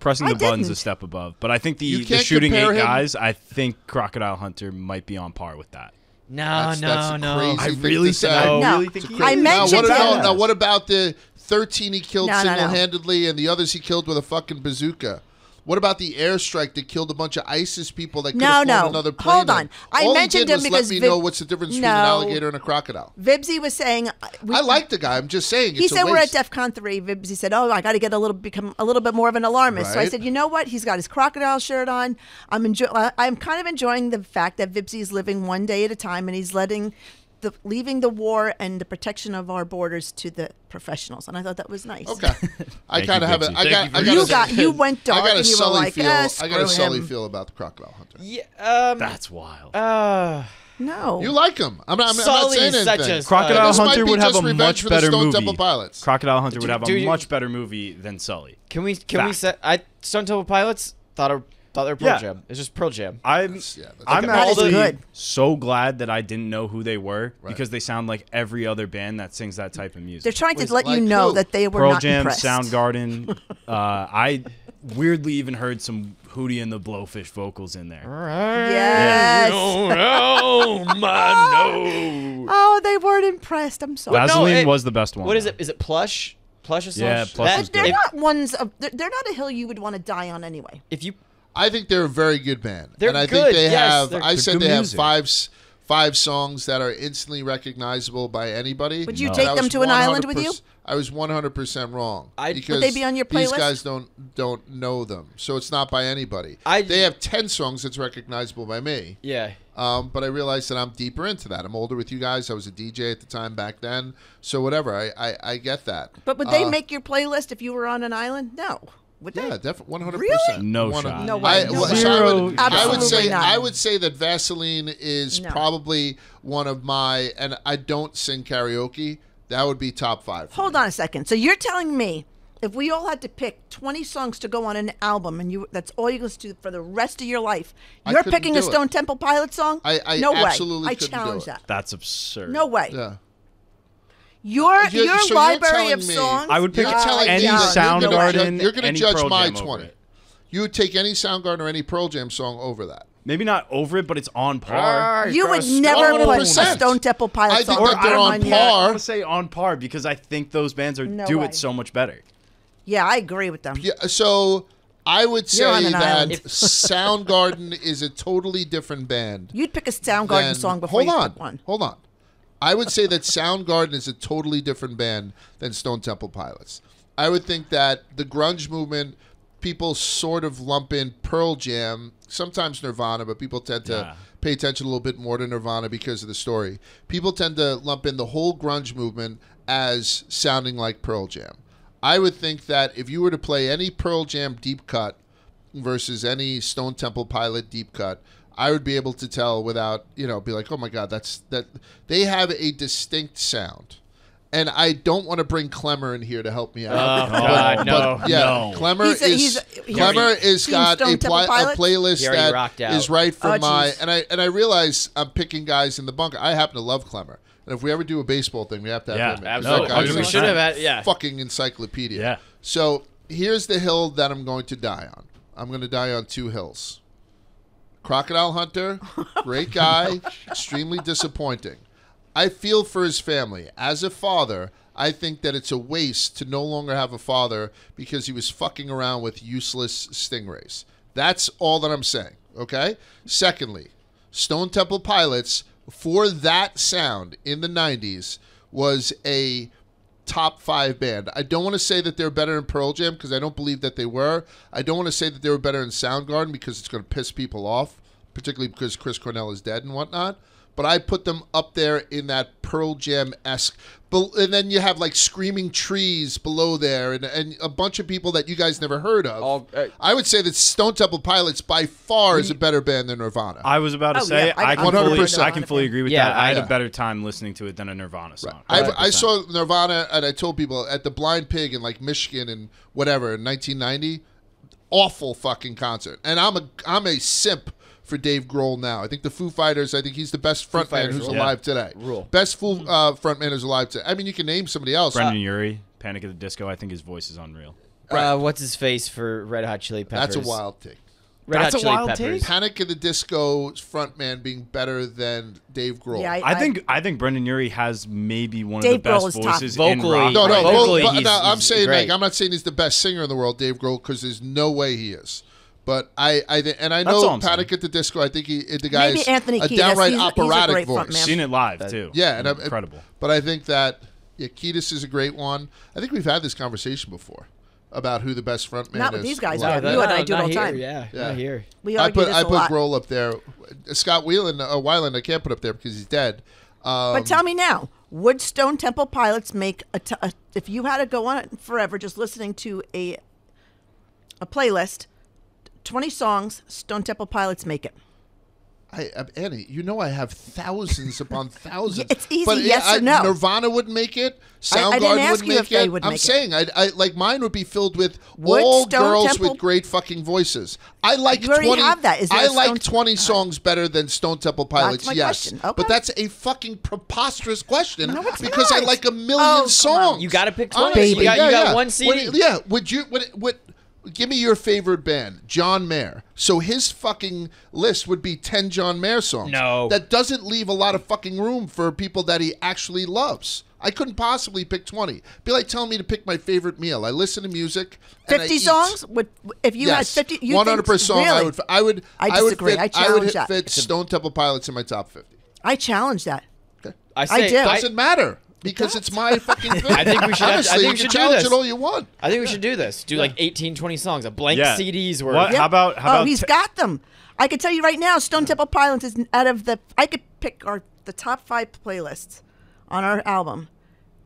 D: Pressing
C: I
D: the buttons a
C: didn't.
D: step above, but I think the, the shooting eight
A: him-
D: guys. I think Crocodile Hunter might be on par with that.
B: No,
A: That's-
B: no,
A: that's
B: no.
D: I really
A: to say.
D: think. I
C: No.
D: really think
A: It's
D: he
A: crazy.
C: I mentioned
A: now, what,
C: it.
A: now, now, what about the 13 he killed
C: No, no, no.
A: single-handedly and the others he killed with a fucking bazooka? What about the airstrike that killed a bunch of ISIS people that could
C: No,
A: have flown
C: no.
A: another plane?
C: Hold
A: in?
C: on. I
A: All
C: mentioned him because
A: let me
C: Viv-
A: know what's the difference between an alligator and a crocodile.
C: Vibsy was saying. uh, we-
A: I like the guy. I'm just saying.
C: He said we're at
A: waste.
C: DEF CON three. Vibsy said, "Oh, I got to get a little become a little bit more of an alarmist." So I said, "You know what? He's got his crocodile shirt on. I'm enjoy- uh, I'm kind of enjoying the fact that Vibsy is living one day at a time, and he's letting the leaving the war and the protection of our borders to the professionals." And I thought that was nice.
A: Okay. I kind of have a.
D: Vibsy.
A: I got.
D: you
A: I got
C: You
A: a,
C: got you went dark
A: I got a
C: and you were
A: Sully
C: like,
A: feel.
C: "Ah,
A: I got a Sully
C: him."
A: feel about the crocodile hunter.
B: Yeah, um,
D: That's wild.
B: uh,
C: No,
A: You like him? I'm not. I'm, I'm not
B: Sully
A: saying
B: is such
A: anything.
B: a-
D: Crocodile
A: This might
D: Hunter would have a much better movie.
A: Pilots.
D: Crocodile Hunter would have a
B: you-
D: much better movie than Sully.
B: can we can we
D: Fact.
B: set? I Stone Temple Pilots thought are thought they were Pearl
D: Yeah.
B: Jam. It's just Pearl Jam.
D: I'm
A: yeah, that's
D: I'm
A: okay.
D: Actually
C: good.
D: so glad that I didn't know who they were
A: Right.
D: because they sound like every other band that sings that type of music.
C: they're trying
A: Wait,
C: to let
A: like
C: you know
A: who?
C: that they were
D: Pearl
C: not
D: Jam,
C: impressed.
D: Soundgarden. uh, I weirdly even heard some Hootie and the Blowfish vocals in there.
C: Yes.
B: oh my no.
C: Oh, they weren't impressed. I'm sorry.
B: no,
D: Vaseline
B: it-
D: was the best one.
B: What is
D: though.
B: it? Is it plush? Plush or
D: Yeah,
B: slush?
D: Plush
B: That-
D: is
C: They're
D: good.
C: not ones of. They're, they're not a hill you would want to die on anyway.
B: if you
A: I think they're a very good band.
B: They're
A: and I
B: good,
A: think they
B: yes,
A: have. I said
D: good
A: they have five five songs that are instantly recognizable by anybody.
C: Would you
D: No.
C: take them to an island with you?
A: I was 100 percent wrong.
B: I- Would
A: because
C: they be on your playlist?
A: These
C: playlist?
A: guys don't don't know them, so it's not by anybody.
B: I-
A: they have 10 songs that's recognizable by me.
B: yeah.
A: Um, but I realized that I'm deeper into that. I'm older with you guys. I was a DJ at the time back then, so whatever. I I, I get that.
C: But would they
A: Uh,
C: make your playlist if you were on an island? No. Would they?
A: Yeah, definitely, one hundred
C: Really?
A: percent.
D: No shot.
C: No
A: I,
C: way. No way.
A: so I would, I would say
C: not.
A: I would say that Vaseline is
C: No.
A: probably one of my, and I don't sing karaoke. That would be top five.
C: Hold
A: me.
C: on a second. So you're telling me if we all had to pick 20 songs to go on an album and you that's all you listen to do for the rest of your life, you're picking a
A: do it.
C: Stone Temple Pilot song?
A: I- I
C: no
A: absolutely
C: way. I
A: couldn't do
C: challenge
A: it.
C: that.
D: That's absurd.
C: No way.
A: Yeah.
C: Your
A: You're-
C: your
A: so you're
C: library
A: telling
C: of
A: me-
C: songs.
D: I would pick
A: You're
D: any
A: me that you're gonna
D: Soundgarden,
A: judge- You're going to judge
D: Pearl
A: my twenty.
D: it.
A: You would take any Soundgarden or any Pearl Jam song over that.
D: Maybe not over it, but it's on par.
C: You would
B: Stone
C: never put a
A: 100%.
C: Stone Temple Pilot
A: I think
C: song
A: that
C: on
A: they're on
C: on your-
A: par.
D: I want to say on par because I think those bands are
C: No
D: do
C: way.
D: it so much better.
C: Yeah, I agree with them.
A: Yeah, so I would say that. Soundgarden is a totally different band.
C: You'd pick a Soundgarden
A: than-
C: song before
A: hold
C: you
A: on,
C: pick one.
A: Hold on. I would say that Soundgarden is a totally different band than Stone Temple Pilots. I would think that the grunge movement, people sort of lump in Pearl Jam, sometimes Nirvana, but people tend to
D: Yeah.
A: pay attention a little bit more to Nirvana because of the story. People tend to lump in the whole grunge movement as sounding like Pearl Jam. I would think that if you were to play any Pearl Jam deep cut versus any Stone Temple Pilot deep cut, I would be able to tell without, you know, be like, oh my god, that's that. They have a distinct sound, and I don't want to bring Clemmer in here to help me out.
B: Oh,
A: But-
B: God,
A: but
B: no.
A: yeah,
D: No.
A: Clemmer
C: He's a-
A: is
C: he's a-
A: Clemmer
C: already-
A: is got a,
C: Temple
A: pli- a playlist
B: He already
A: that
B: rocked out.
A: is right for
C: Oh,
A: my and I and I realize I'm picking guys in the bunker. I happen to love Clemmer, and if we ever do a baseball thing, we have to have
D: Yeah,
A: him. in, 'cause
B: Absolutely.
A: that guy's
B: we should have had. Yeah.
A: fucking encyclopedia.
D: Yeah.
A: So here's the hill that I'm going to die on. I'm going to die on two hills. Crocodile Hunter, great guy, extremely disappointing. I feel for his family. As a father, I think that it's a waste to no longer have a father because he was fucking around with useless stingrays. That's all that I'm saying. Okay? Secondly, Stone Temple Pilots, for that sound in the 90s was a top five band. I don't want to say that they're better than Pearl Jam because I don't believe that they were. I don't want to say that they were better than Soundgarden because it's going to piss people off, particularly because Chris Cornell is dead and whatnot. But I put them up there in that Pearl Jam esque. And then you have like Screaming Trees below there and, and a bunch of people that you guys never heard of.
B: All- uh,
A: I would say that Stone Temple Pilots by far is a better band than Nirvana.
D: I was about to
C: Oh,
D: say
C: yeah, I-
D: I, can
A: 100%.
D: fully, I can fully agree with
B: Yeah,
D: that. I had a better time listening to it than a Nirvana song.
A: I, I saw Nirvana and I told people at the Blind Pig in like Michigan and whatever in 1990, awful fucking concert. And I'm a I'm a simp for Dave Grohl now. I think the Foo Fighters. I think he's the best frontman
B: Fighters
A: who's
B: rule.
A: alive
D: Yeah.
A: today.
B: Rule.
A: Best Foo uh, frontman who's alive today. I mean, you can name somebody else.
D: Brendon Urie, Panic at the Disco. I think his voice is unreal.
B: Uh, what's his face for Red Hot Chili Peppers?
A: That's a wild take.
B: Red
D: That's
B: Hot
D: a
B: Chili
D: wild
B: Peppers.
D: take?
A: Panic at the Disco's frontman being better than Dave Grohl.
C: Yeah,
D: I think I think Brendon Urie has maybe one
C: Dave
D: of the best
C: Grohl is top.
D: voices in
B: Vocally-
D: rock.
A: no, no,
B: Right.
A: well,
B: Vocally, he's-
A: no, I'm
B: he's
A: saying like. I'm not saying he's the best singer in the world, Dave Grohl, because there's no way he is. But I, I thi- and I
D: That's all
A: know
D: I'm
A: Panic
D: saying.
A: at the Disco. I think he, the guy
C: Maybe
A: is
C: Anthony
A: a
C: Kiedis.
A: downright
C: He's a- he's a
A: operatic
C: great
A: voice.
C: frontman.
D: Seen it live too.
A: Yeah, and I-
D: incredible.
A: But I think that yeah, Kiedis is a great one. I think we've had this conversation before about who the best frontman
C: Not
A: is.
C: with these guys,
A: alive.
C: though. You and I do it all the
B: here,
C: time.
B: Yeah,
A: Yeah.
B: not here.
C: we
A: I
C: argue
A: put
C: this
A: I
C: a
A: put
C: lot.
A: Grohl up there. Scott Whelan, uh, Weiland, I can't put up there because he's dead. Um,
C: But tell me now, would Stone Temple Pilots make a, t- a if you had to go on forever just listening to a a playlist, twenty songs, Stone Temple Pilots make it.
A: I, uh, Annie, you know I have thousands upon thousands.
C: it's easy,
A: But
C: yes
A: I,
C: or no.
A: Nirvana would make it.
C: I- I
A: Soundgarden
C: didn't
A: would make
C: if they
A: it.
C: would
A: I'm
C: make
A: saying, I, I like mine would be filled with
C: Would
A: all
C: Stone
A: girls
C: Temple-
A: with great fucking voices. I like
C: You already
A: twenty.
C: have that. Is there
A: I
C: a
A: like
C: Stone-
A: twenty songs better than Stone Temple Pilots.
C: my
A: yes,
C: question. Okay.
A: but that's a fucking preposterous question
C: No, it's
A: because I like a million
C: Oh, come on.
A: songs.
B: You gotta pick 20.
A: Honestly,
C: You got-
B: you
A: yeah,
B: got
A: yeah.
B: one
A: Would-
B: CD.
A: yeah, would you? Would what? Give me your favorite band, John Mayer. So his fucking list would be ten John Mayer songs.
B: No.
A: that doesn't leave a lot of fucking room for people that he actually loves. I couldn't possibly pick twenty. Be like telling me to pick my favorite meal. I listen to music. and I
C: Fifty
A: eat.
C: songs would if you
A: yes,
C: had fifty. you
A: one hundred
C: think-
A: percent. I would. I would.
C: I
A: would
C: disagree.
A: fit,
C: I
A: would
C: challenge that.
A: fit Stone Temple Pilots in my top fifty.
C: I challenge that.
B: I, say,
C: do.
A: Doesn't matter because it's my fucking thing.
B: I think we should have- I
A: Honestly,
B: think
A: you
B: we
A: can
B: should do
A: challenge
B: this.
A: it all you want.
B: I think we should do this. Do like 18, 20 songs, a blank
D: Yeah.
B: CDs where
D: What? How about how
C: oh,
D: about
C: he's
D: te-
C: got them. I can tell you right now, Stone Temple Pilots is out of the. I could pick our the top five playlists on our album,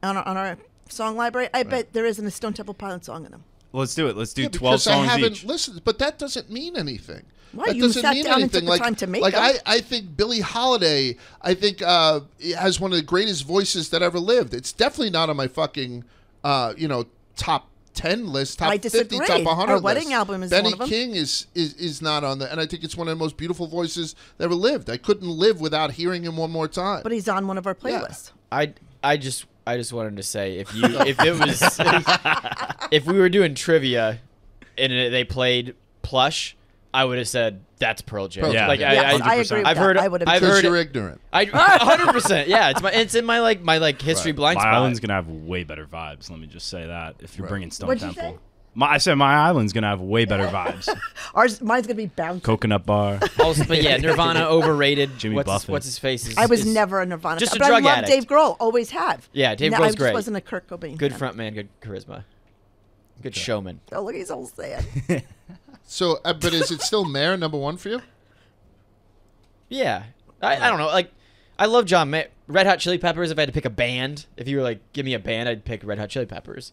C: on our, on our song library. I bet there isn't a Stone Temple Pilots song in them.
D: Let's do it. Let's do
A: Yeah,
D: twelve
A: because I
D: songs
A: haven't
D: each.
A: listened, but that doesn't mean anything.
C: Why?
A: That
C: You
A: doesn't
C: sat
A: mean
C: down and
A: anything. like,
C: time to make
A: like
C: them.
A: I, I think Billie Holiday, I think uh, has one of the greatest voices that ever lived. It's definitely not on my fucking, uh, you know, top ten list, top
C: I
A: fifty, top one hundred.
C: Our wedding album is
A: Benny
C: one of them.
A: King is, is is not on there, and I think it's one of the most beautiful voices that ever lived. I couldn't live without hearing him one more time.
C: But he's on one of our playlists.
B: I I just I just wanted to say if you if it was if we were doing trivia and they played Plush, I would have said that's Pearl Jam.
A: Pearl
D: Jam.
B: like
D: Yeah,
B: I,
C: Yes,
B: I,
C: I,
D: 100%.
C: agree with
B: I've
C: that.
B: heard
C: I would have.
B: I've
A: because
B: heard
A: you're
B: it.
A: ignorant.
B: I 100 percent yeah. It's my it's in my like my like history
A: Right.
B: blind
D: My
B: spot.
D: island's gonna have way better vibes. Let me just say that. If you're
A: Right.
D: bringing Stone
C: What'd
D: Temple, my, I said my island's gonna have way better vibes.
C: Ours, mine's gonna be bouncy.
D: Coconut bar.
B: Also, but yeah, Nirvana overrated.
D: Jimmy
B: what's his,
D: Buffett.
B: what's his face? Is,
C: I was
B: is
C: never a Nirvana
B: just
C: fan,
B: a
C: but
B: drug
C: I love
B: addict.
C: Dave Grohl. Always have.
B: Yeah, Dave
C: no,
B: Grohl's
C: I just
B: great.
C: wasn't a Kurt Cobain.
B: good
C: fan.
B: front man, good charisma, good showman.
C: Oh, look, he's all sad.
A: So, uh, but is it still Mayer number one for you?
B: Yeah, I, I don't know. Like, I love John May- Red Hot Chili Peppers. If I had to pick a band, if you were like, give me a band, I'd pick Red Hot Chili Peppers.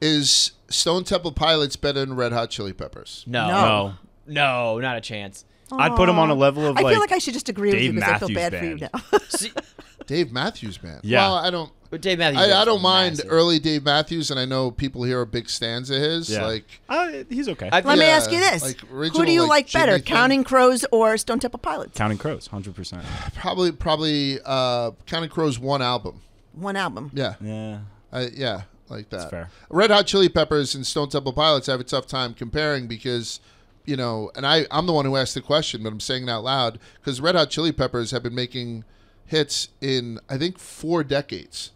A: Is Stone Temple Pilots better than Red Hot Chili Peppers?
B: No,
C: No.
D: no,
B: no, not a chance.
D: I'd put him on a level of
C: I
D: like.
C: feel like I should just agree with you
D: Dave
C: because I feel
D: Matthews
C: bad for you
D: Band.
C: now.
B: See,
A: Dave Matthews Band.
D: Yeah.
A: Well, I don't.
B: but Dave Matthews.
A: I, I don't mind
B: massive.
A: early Dave Matthews, and I know people here are big stands of his.
D: yeah.
A: Like,
D: Uh, he's okay.
B: I-
C: Let me ask you this:
A: like
C: Who do you
A: like,
C: like better,
A: Jimmy thing.
C: Counting Crows or Stone Temple Pilots?
D: Counting Crows, hundred percent.
A: probably, probably, uh, Counting Crows one album.
C: One album.
A: Yeah,
D: Yeah.
A: I, yeah, like that.
D: fair.
A: Red Hot Chili Peppers and Stone Temple Pilots I have a tough time comparing because, you know, and I I'm the one who asked the question, but I'm saying it out loud because Red Hot Chili Peppers have been making hits in I think four decades,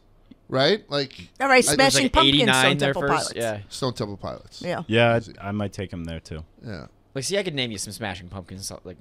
A: right? Like
C: All right, Smashing
B: like
C: Pumpkins, Stone
B: their
C: Temple
B: first.
C: Pilots.
B: Yeah.
A: Stone Temple Pilots.
C: Yeah.
D: Yeah, I'd- I might take him there too.
A: yeah.
B: Like, see, I could name you some Smashing Pumpkins, like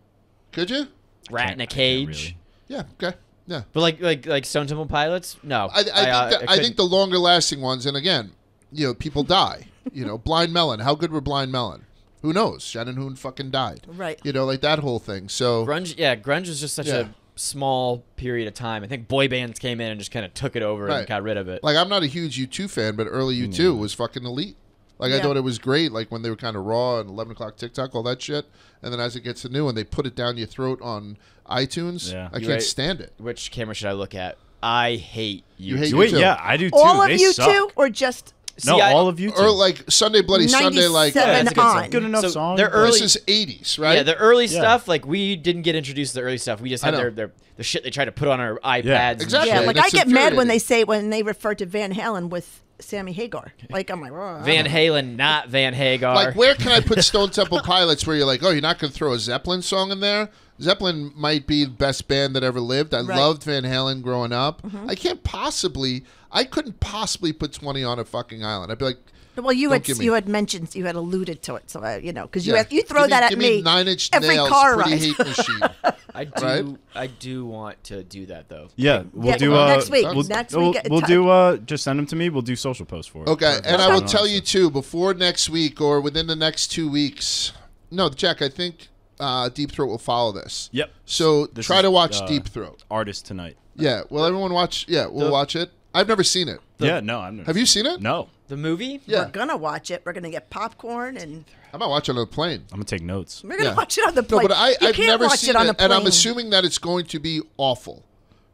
A: Could you?
B: Rat in a
D: can't
B: Cage.
A: Yeah. Okay. Yeah.
B: But like like like Stone Temple Pilots, no.
A: I, I, think,
B: uh,
A: that, I think the longer lasting ones, and again, you know, people die. You know, Blind Melon. How good were Blind Melon? Who knows? Shannon Hoon fucking died.
C: Right.
A: You know, like that whole thing. So
B: grunge. Yeah, grunge is just such
A: Yeah.
B: a small period of time. I think boy bands came in and just kind of took it over
A: Right.
B: and got rid of it.
A: like I'm not a huge U2 fan, but early U2 was fucking elite. Like I
C: Yeah.
A: thought it was great, like when they were kind of raw and 11 o'clock Tick Tock, all that shit. And then as it gets to new and they put it down your throat on iTunes,
D: Yeah.
A: I
B: You're
A: can't
B: right.
A: stand it.
B: Which camera should I look at? I hate you.
A: You hate
D: Wait,
A: too.
D: yeah, I do too.
C: All of
D: they
C: you
D: suck.
C: two, or just
D: No,
B: See, I-
D: all of you two.
A: Or like Sunday Bloody Sunday, like
C: ninety-seven
B: that's a good song.
D: good enough
B: So
D: song.
B: they're early-
A: this is 80s, right?
B: Yeah, the early
D: Yeah.
B: stuff, like we didn't get introduced to the early stuff. We just
A: I
B: had
A: know.
B: their, their the shit they tried to put on our iPads. and
A: exactly.
C: yeah.
B: shit.
C: Like
A: that's
C: I get mad when
A: infuriating.
C: they say when they refer to Van Halen with Sammy Hagar. Like I'm like "Oh,
B: Van Halen, not Van Hagar.
A: like where can I put Stone Temple Pilots where you're like, oh, you're not going to throw a Zeppelin song in there? Zeppelin might be the best band that ever lived. I
C: Right. Mm-hmm.
A: loved Van Halen growing up. I can't possibly, I couldn't possibly put 20 on a fucking island. I'd be like,
C: Well, you
A: Don't
C: had you had mentioned you had alluded to it, so I, you know because you
A: yeah,
C: had, you throw
A: give me-
C: that at
A: give
C: me.
A: Nine Inch
C: every
A: Nails,
C: car
A: Pretty
C: ride.
A: Hate Machine.
B: I do,
A: right?
B: I do want to do that though.
D: Yeah, we'll
C: Yeah,
D: do
C: well,
D: uh,
C: next week.
D: We'll,
C: Next
D: we'll,
C: week,
D: we'll
C: uh,
D: do uh, just send them to me. We'll do social posts for it.
A: Okay,
D: For-
A: and I will tell you too before next week or within the next two weeks. No, Jack, I think uh, Deep Throat will follow this.
D: Yep.
A: So
D: This
A: try
D: is,
A: to watch
D: uh,
A: Deep Throat.
D: Artist tonight.
A: Yeah, will everyone watch? Yeah, we'll
B: The-
A: watch it. I've never seen it.
D: yeah, no, I'm.
A: Have you seen it?
D: No,
B: The movie?
A: Yeah,
C: We're gonna watch it. We're gonna get popcorn and
A: I might watch it on a plane.
D: I'm gonna take notes.
C: we're gonna
A: Yeah.
C: watch it on the
A: No,
C: plane.
A: but I,
C: you
A: I've
C: can't
A: never
C: watch
A: seen
C: it on a plane.
A: and I'm assuming that it's going to be awful,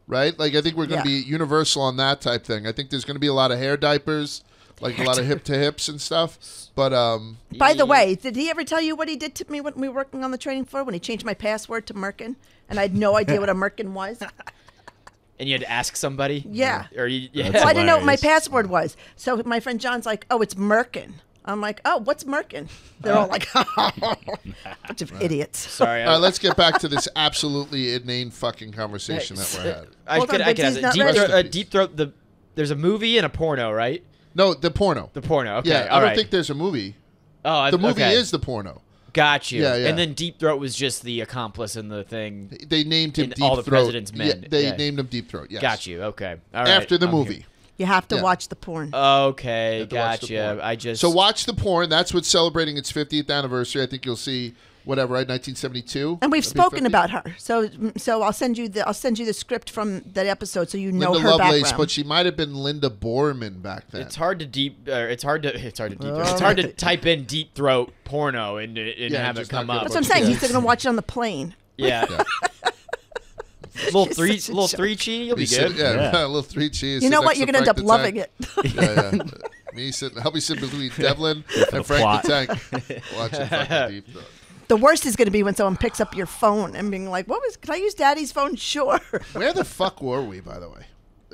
A: right? Like I think we're going to
C: Yeah.
A: be universal on that type thing. I think there's going to be a lot of hair diapers, like a lot of hip to hips and stuff. But um,
C: By the way, did he ever tell you what he did to me when we were working on the training floor when he changed my password to Merkin and I had no idea what a Merkin was?
B: And you had to ask somebody?
C: Yeah.
B: Or you, yeah.
C: Well, I didn't know what my password was. So my friend John's like, "Oh, it's Merkin." I'm like, "Oh, what's Merkin?" They're all like, "Bunch of idiots."
B: Sorry.
A: All right, let's get back to this absolutely inane fucking conversation that we're having.
B: I
C: Hold
B: could,
C: on,
B: I could
C: Vibsy's
B: have it. Deep throat, uh, deep throat. The there's a movie and a porno, right?
A: No, the porno.
B: The porno. Okay.
A: yeah, I
B: all
A: don't
B: right.
A: think there's a movie.
B: oh, I-
A: The movie
B: okay.
A: is the porno.
B: Got you.
A: Yeah, yeah.
B: And then Deep Throat was just the accomplice in the thing.
A: They named him
B: In
A: Deep
B: All the
A: Throat.
B: President's Men,
A: Yeah, they
B: yeah.
A: named him Deep Throat. Yes.
B: Got you. Okay. All right.
A: After the
B: I'm
A: movie.
B: here.
C: You have to
A: Yeah.
C: watch the porn.
B: Okay.
A: have to watch the
B: Gotcha.
A: porn.
B: I just.
A: So watch the porn. That's what's celebrating its 50th anniversary. I think you'll see whatever, right? 1972.
C: and we've
A: That'd
C: spoken
A: 50?
C: about her. So so I'll send you the I'll send you the script from that episode so you know
A: Linda
C: her
A: Lovelace,
C: background.
A: but she might have been Linda Boreman back then.
B: It's hard to deep. Uh, it's hard to. It's hard to deep. Throat. It's hard to type in deep throat porno and, and
A: Yeah,
B: have it come up.
C: That's what I'm saying.
A: Yeah.
C: He's going to watch it on the plane.
B: Yeah.
A: Yeah.
B: little
C: She's
B: three,
C: a
B: little
C: joke.
B: three cheese. You'll be
A: Be sit-
B: good.
A: yeah,
D: Yeah.
A: a little three cheese.
C: You know what? You're going to end up
A: the
C: loving
A: Tank.
C: it.
A: Yeah, yeah. Me sitting, help me sit between Devlin and Frank
D: plot.
A: the Tank. Watching fucking deep throat.
C: The worst is going to be when someone picks up your phone and being like, "What was? Can I use Daddy's phone?" Sure.
A: Where the fuck were we, by the way?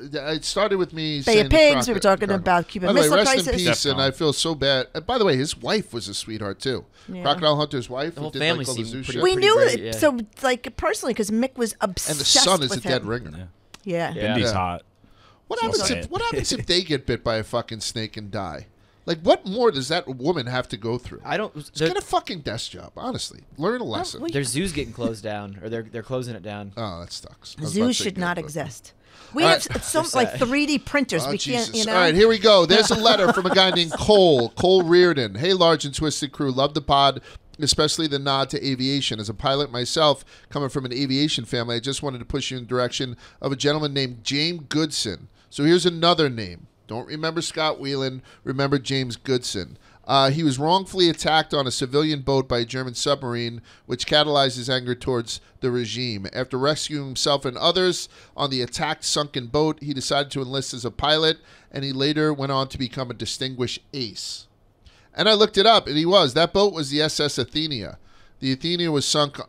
A: It started with me.
C: Bay
A: saying
C: of Pigs, we were talking
A: Crocker.
C: about Cuban
A: By the way,
C: Missile
A: rest in peace, and I feel so bad. And by the way, his wife was a sweetheart too.
C: Yeah.
A: Crocodile Hunter's wife.
B: The
A: who
B: whole
A: did,
B: family
A: like, all the
B: seemed
A: zoo
B: pretty-
A: shit.
C: we knew
B: great,
C: it.
B: yeah.
C: So like personally, because Mick was obsessed
A: and the son is
C: with
A: a dead
C: him.
A: ringer.
C: Yeah.
B: Yeah.
D: Bindi's
A: Yeah.
D: hot.
A: What happens if. What happens if they get bit by a fucking snake and die? Like, what more does that woman have to go through?
B: I don't.
A: Just
B: there-
A: get a fucking desk job, honestly. Learn a lesson.
C: we-
B: Their zoo's getting closed down, or they're they're closing it down.
A: oh, that sucks. I
C: Zoos should not
A: good,
C: exist. We
A: All
C: have
A: right.
C: some like
B: uh,
C: 3D printers.
A: Oh,
C: we
A: Jesus.
C: can't, you know.
A: All right, here we go. There's a letter from a guy named Cole, Cole Reardon. Hey, large and twisted crew. Love the pod, especially the nod to aviation. As a pilot myself, coming from an aviation family, I just wanted to push you in the direction of a gentleman named James Goodson. So here's another name. Don't remember Scott Whelan. Remember James Goodson. Uh, he was wrongfully attacked on a civilian boat by a German submarine, which catalyzed his anger towards the regime. After rescuing himself and others on the attacked sunken boat, he decided to enlist as a pilot, and he later went on to become a distinguished ace. And I looked it up, and he was. That boat was the SS Athenia. The Athenia was sunk uh,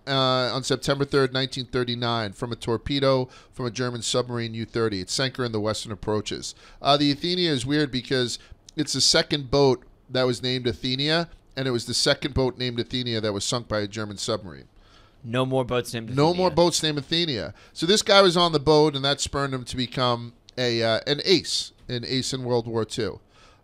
A: on September 3rd, 1939, from a torpedo from a German submarine U 30. It sank her in the western approaches. Uh, the Athenia is weird because it's the second boat that was named Athenia, and it was the second boat named Athenia that was sunk by a German submarine.
B: No more boats named.
A: No
B: Athenia.
A: more boats named Athenia. So this guy was on the boat, and that spurred him to become a uh, an ace, an ace in World War II.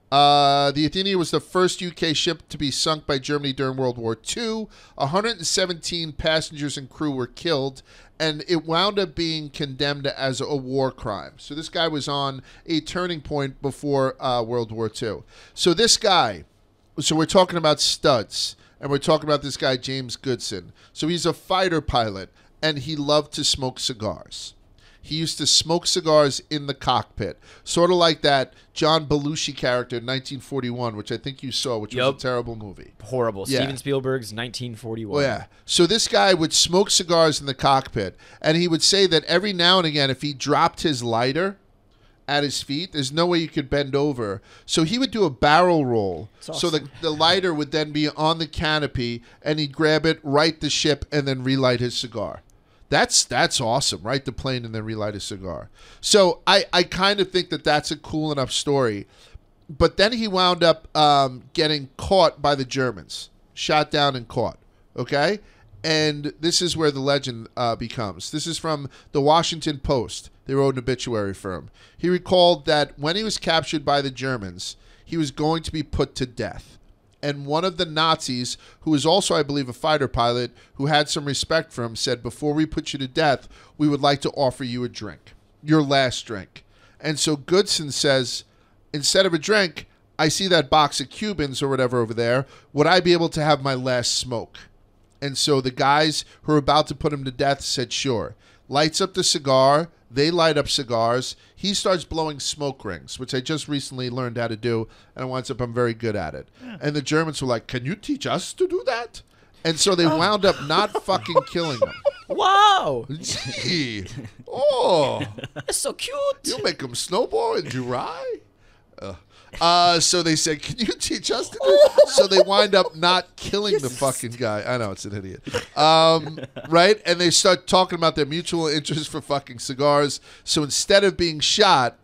A: Uh, the Athenia was the first UK ship to be sunk by Germany during World War II. 117 passengers and crew were killed, and it wound up being condemned as a war crime. So this guy was on a turning point before uh, World War II. So this guy, so we're talking about studs, and we're talking about this guy James Goodson. So he's a fighter pilot, and he loved to smoke cigars. He used to smoke cigars in the cockpit, sort of like that John Belushi character in 1941, which I think you saw, which was a terrible movie.
B: Horrible.
A: Yeah.
B: Steven Spielberg's 1941.
A: Well, yeah. So this guy would smoke cigars in the cockpit, and he would say that every now and again, if he dropped his lighter at his feet, there's no way you could bend over. So he would do a barrel roll. So the, the lighter would then be on the canopy, and he'd grab it, right the ship, and then relight his cigar. That's that's awesome, right? The plane and then relight a cigar. So I, I kind of think that that's a cool enough story but then he wound up um, getting caught by the Germans, shot down and caught. Okay, and this is where the legend uh, becomes. This is from the Washington Post. They wrote an obituary for him. He recalled that when he was captured by the Germans, he was going to be put to death. And one of the Nazis, who was also, I believe, a fighter pilot, who had some respect for him, said, Before we put you to death, we would like to offer you a drink, your last drink. And so Goodson says, instead of a drink, I see that box of Cubans or whatever over there. Would I be able to have my last smoke? And so the guys who are about to put him to death said, sure. Lights up the cigar. They light up cigars. He starts blowing smoke rings, which I just recently learned how to do, and it winds up I'm very good at it. And the Germans were like, can you teach us to do that? And so they wound up not fucking killing him.
B: Wow.
A: Gee. Oh.
B: That's so cute.
A: You make them snowball in July? Uh, uh, so they said, "Can you teach us to do?" so they wind up not killing the fucking guy. I know it's an idiot, um, right? And they start talking about their mutual interest for fucking cigars. So instead of being shot,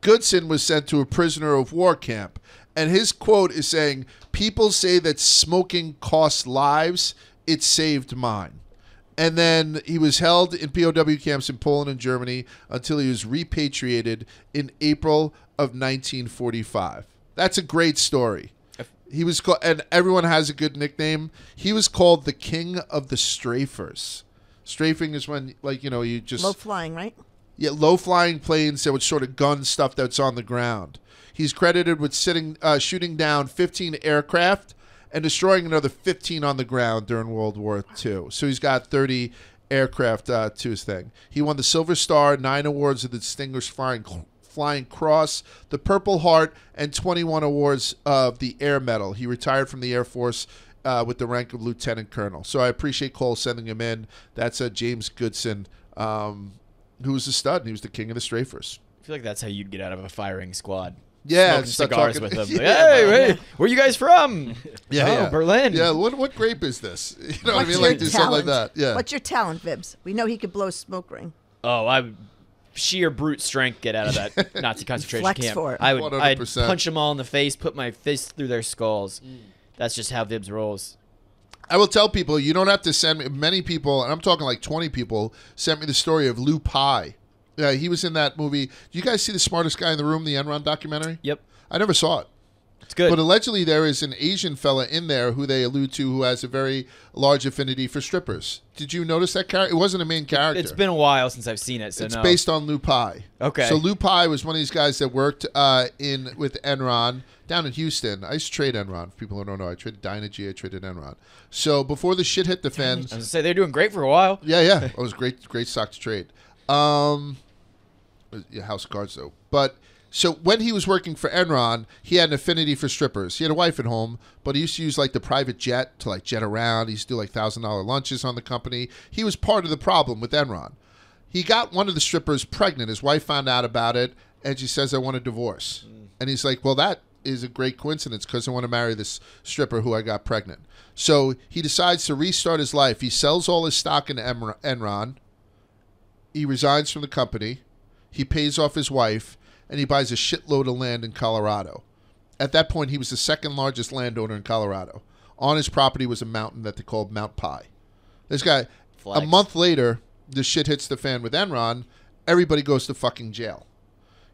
A: Goodson was sent to a prisoner of war camp, and his quote is saying, "People say that smoking costs lives. It saved mine." And then he was held in POW camps in Poland and Germany until he was repatriated in April of 1945. That's a great story. He was called, and everyone has a good nickname. He was called the King of the Strafers. Strafing is when, like, you know, you just
C: Low flying, right?
A: yeah, low flying planes that would sort of gun stuff that's on the ground. He's credited with sitting, uh, shooting down 15 aircraft and destroying another 15 on the ground during World War II. So he's got 30 aircraft uh, to his thing. He won the Silver Star, nine awards of the Distinguished Flying Flying Cross, the Purple Heart, and 21 awards of the Air Medal. He retired from the Air Force uh, with the rank of lieutenant colonel. So I appreciate Cole sending him in. That's uh, James Goodson, um, who was a stud, and he was the king of the strafers.
B: I feel like that's how you'd get out of a firing squad.
A: Yeah,
B: Smoking
A: start
B: cigars
A: talking-
B: with them.
A: Yeah,
B: Like, hey,
A: man.
B: hey, where you guys from?
A: Yeah,
B: oh,
A: yeah.
B: Berlin.
A: Yeah, what what grape is this? You know what I
C: What's
A: mean?
C: your
A: Like do something like
C: talent?
A: that. Yeah.
C: What's your talent, Vibs? We know he could blow a smoke ring.
B: Oh, I would sheer brute strength get out of that Nazi concentration
C: Flex
B: camp.
C: for it.
B: I would I'd
A: 100%.
B: punch them all in the face, put my fist through their skulls. Mm. That's just how Vibs rolls.
A: I will tell people you don't have to send me. Many people, and I'm talking like 20 people, sent me the story of Lou Pai. Yeah, he was in that movie. Do you guys see the smartest guy in the room, the Enron documentary?
B: Yep.
A: I never saw it.
B: It's good.
A: But allegedly, there is an Asian fella in there who they allude to who has a very large affinity for strippers. Did you notice that character? It wasn't a main character.
B: it's been a while since I've seen it, so
A: It's
B: no.
A: based on Lou Pai.
B: Okay.
A: So Lou Pai was one of these guys that worked uh, in with Enron down in Houston. I used to trade Enron. For people who don't know, I traded Dynegy. I traded Enron. So before the shit hit the fan,
B: I was gonna say they're doing great for a while.
A: yeah, yeah, it was great, great stock to trade. Um, House of Cards though. But so when he was working for Enron, he had an affinity for strippers. He had a wife at home, but he used to use like the private jet to like jet around. He used to do like thousand dollar lunches on the company. He was part of the problem with Enron. He got one of the strippers pregnant. His wife found out about it, and she says, "I want a divorce." Mm. And he's like, "Well, that is a great coincidence because I want to marry this stripper who I got pregnant." So he decides to restart his life. He sells all his stock in Enron. He resigns from the company. He pays off his wife, and he buys a shitload of land in Colorado. At that point, he was the second largest landowner in Colorado. On his property was a mountain that they called Mount Pi. This guy, a month later, the shit hits the fan with Enron. Everybody goes to fucking jail.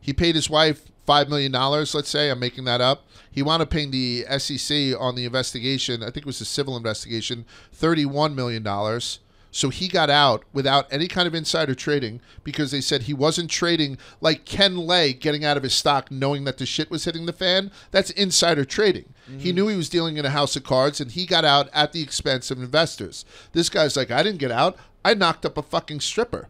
A: He paid his wife five million dollars. Let's say I'm making that up. He wound up paying the SEC on the investigation. I think it was a civil investigation, thirty-one million dollars. So he got out without any kind of insider trading because they said he wasn't trading like Ken Lay getting out of his stock knowing that the shit was hitting the fan. That's insider trading. He mm-hmm. knew he was dealing in a house of cards and he got out at the expense of investors. This guy's like, I didn't get out. I knocked up a fucking stripper.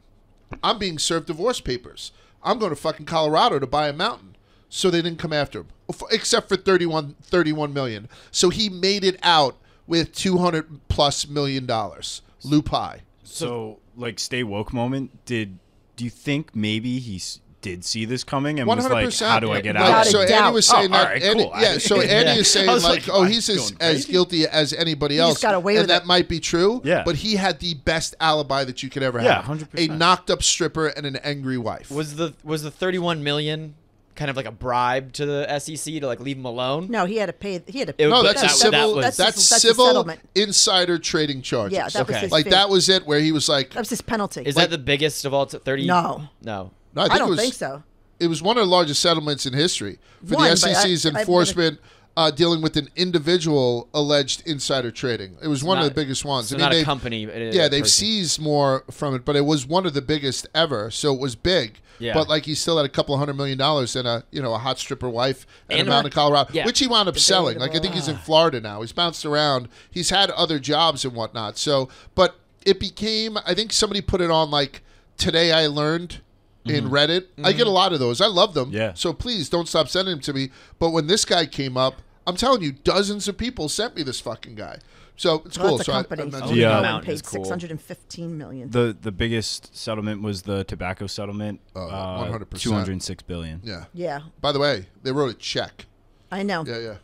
A: I'm being served divorce papers. I'm going to fucking Colorado to buy a mountain. So they didn't come after him, except for 31, 31 million. So he made it out with 200 plus million dollars. Lou Pai.
D: So, like, stay woke moment. Did do you think maybe he did see this coming and was like, "How do I get
A: Like,
D: out?"
C: Without a
A: so Andy was saying
D: Oh,
A: that.
D: all right,
A: Andy,
D: cool.
A: Yeah. So
D: I-
A: Andy
B: Yeah.
A: is saying like,
D: like,
A: oh, he's as, as guilty as anybody
C: just
A: else.
C: got away
A: and
C: with
A: that
C: it.
A: might be true.
D: Yeah.
A: But he had the best alibi that you could ever
D: Yeah,
A: have.
D: 100%.
A: A knocked up stripper and an angry wife.
B: Was the was the 31 million kind of like a bribe to the SEC to like leave him alone?
C: No, he had to pay. He had to.
B: It-
A: no,
B: but
A: that's
B: that-
A: a
B: that
A: civil.
B: was-
A: that's,
C: That's that's
A: civil
C: settlement.
A: insider trading charges.
C: Yeah, that was his
A: like
C: fee.
A: that was it. Where he was like,
C: That was his penalty.
B: Is that the biggest of all? T- 30?
C: No.
B: No.
A: no, I,
C: I
A: think
C: don't
A: it was,
C: think so.
A: It was one of the largest settlements in history for
C: One,
A: the
C: but I-
A: SEC's
C: I've
A: enforcement uh, dealing with an individual alleged insider trading. It was one of the biggest ones.
B: So
A: I mean,
B: not a company.
A: Yeah,
B: a
A: they've
B: person.
A: seized more from it, but it was one of the biggest ever. So it was big.
B: Yeah.
A: But like he still had a couple hundred million dollars and a you know a hot stripper wife and,
B: And
A: a mountain
B: a-
A: in Colorado,
B: yeah.
A: which he wound up selling. Like I think he's in Florida now. He's bounced around. He's had other jobs and whatnot. So, but it became. I think somebody put it on like today. I learned. In mm-hmm. Reddit, I get a lot of those. I love them.
D: Yeah.
A: So please don't stop sending them to me. But when this guy came up, I'm telling you, dozens of people sent me this fucking guy. So it's
C: Well,
A: cool.
C: that's a
A: so I- I
C: company.
A: mentioned
C: So
D: Yeah.
B: Amount
C: paid
B: is cool.
C: six hundred and fifteen million.
D: the the biggest settlement was the tobacco settlement.
A: Oh,
D: uh,
A: 100%.
D: 206 billion.
A: Yeah.
C: yeah,
A: By the way, they wrote a check.
C: I know.
A: Yeah, yeah.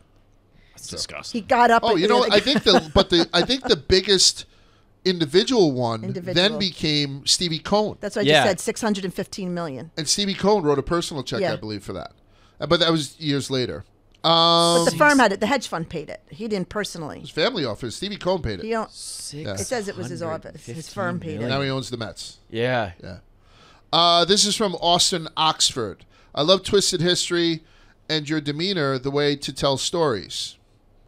D: That's disgusting.
C: He got up.
A: Oh,
C: at
A: you know. I think the but the I think the biggest individual one
C: Individual.
A: then became Stevie Cohen,
C: That's what I
B: Yeah.
C: just said. Six hundred and fifteen million.
A: and Stevie Cohen wrote a personal check,
C: Yeah.
A: I believe, for that. Uh, But that was years later.
C: But
A: Um,
C: the firm had it. The hedge fund paid it. He didn't personally.
A: his family office, Stevie Cohen paid it.
C: He don't,
B: Six
C: It says it was his office. His firm paid it.
A: Now he owns the Mets.
B: Yeah.
A: Yeah. Uh, this is from Austin Oxford. I love twisted history and your demeanor, the way to tell stories.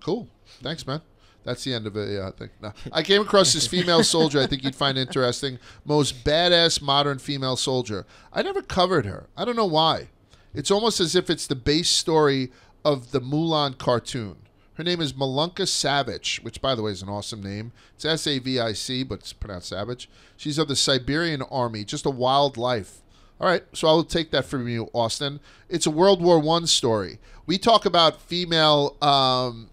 A: Cool. Thanks, man. That's the end of it. Yeah, I think. No. I came across this female soldier. I think you'd find interesting. Most badass modern female soldier. I never covered her. I don't know why. It's almost as if it's the base story of the Mulan cartoon. Her name is Malunka Savage, which, by the way, is an awesome name. It's S A V I C, but it's pronounced Savage. She's of the Serbian Army. Just a wild life. All right, so I will take that from you, Austin. It's a World War One story. We talk about female um,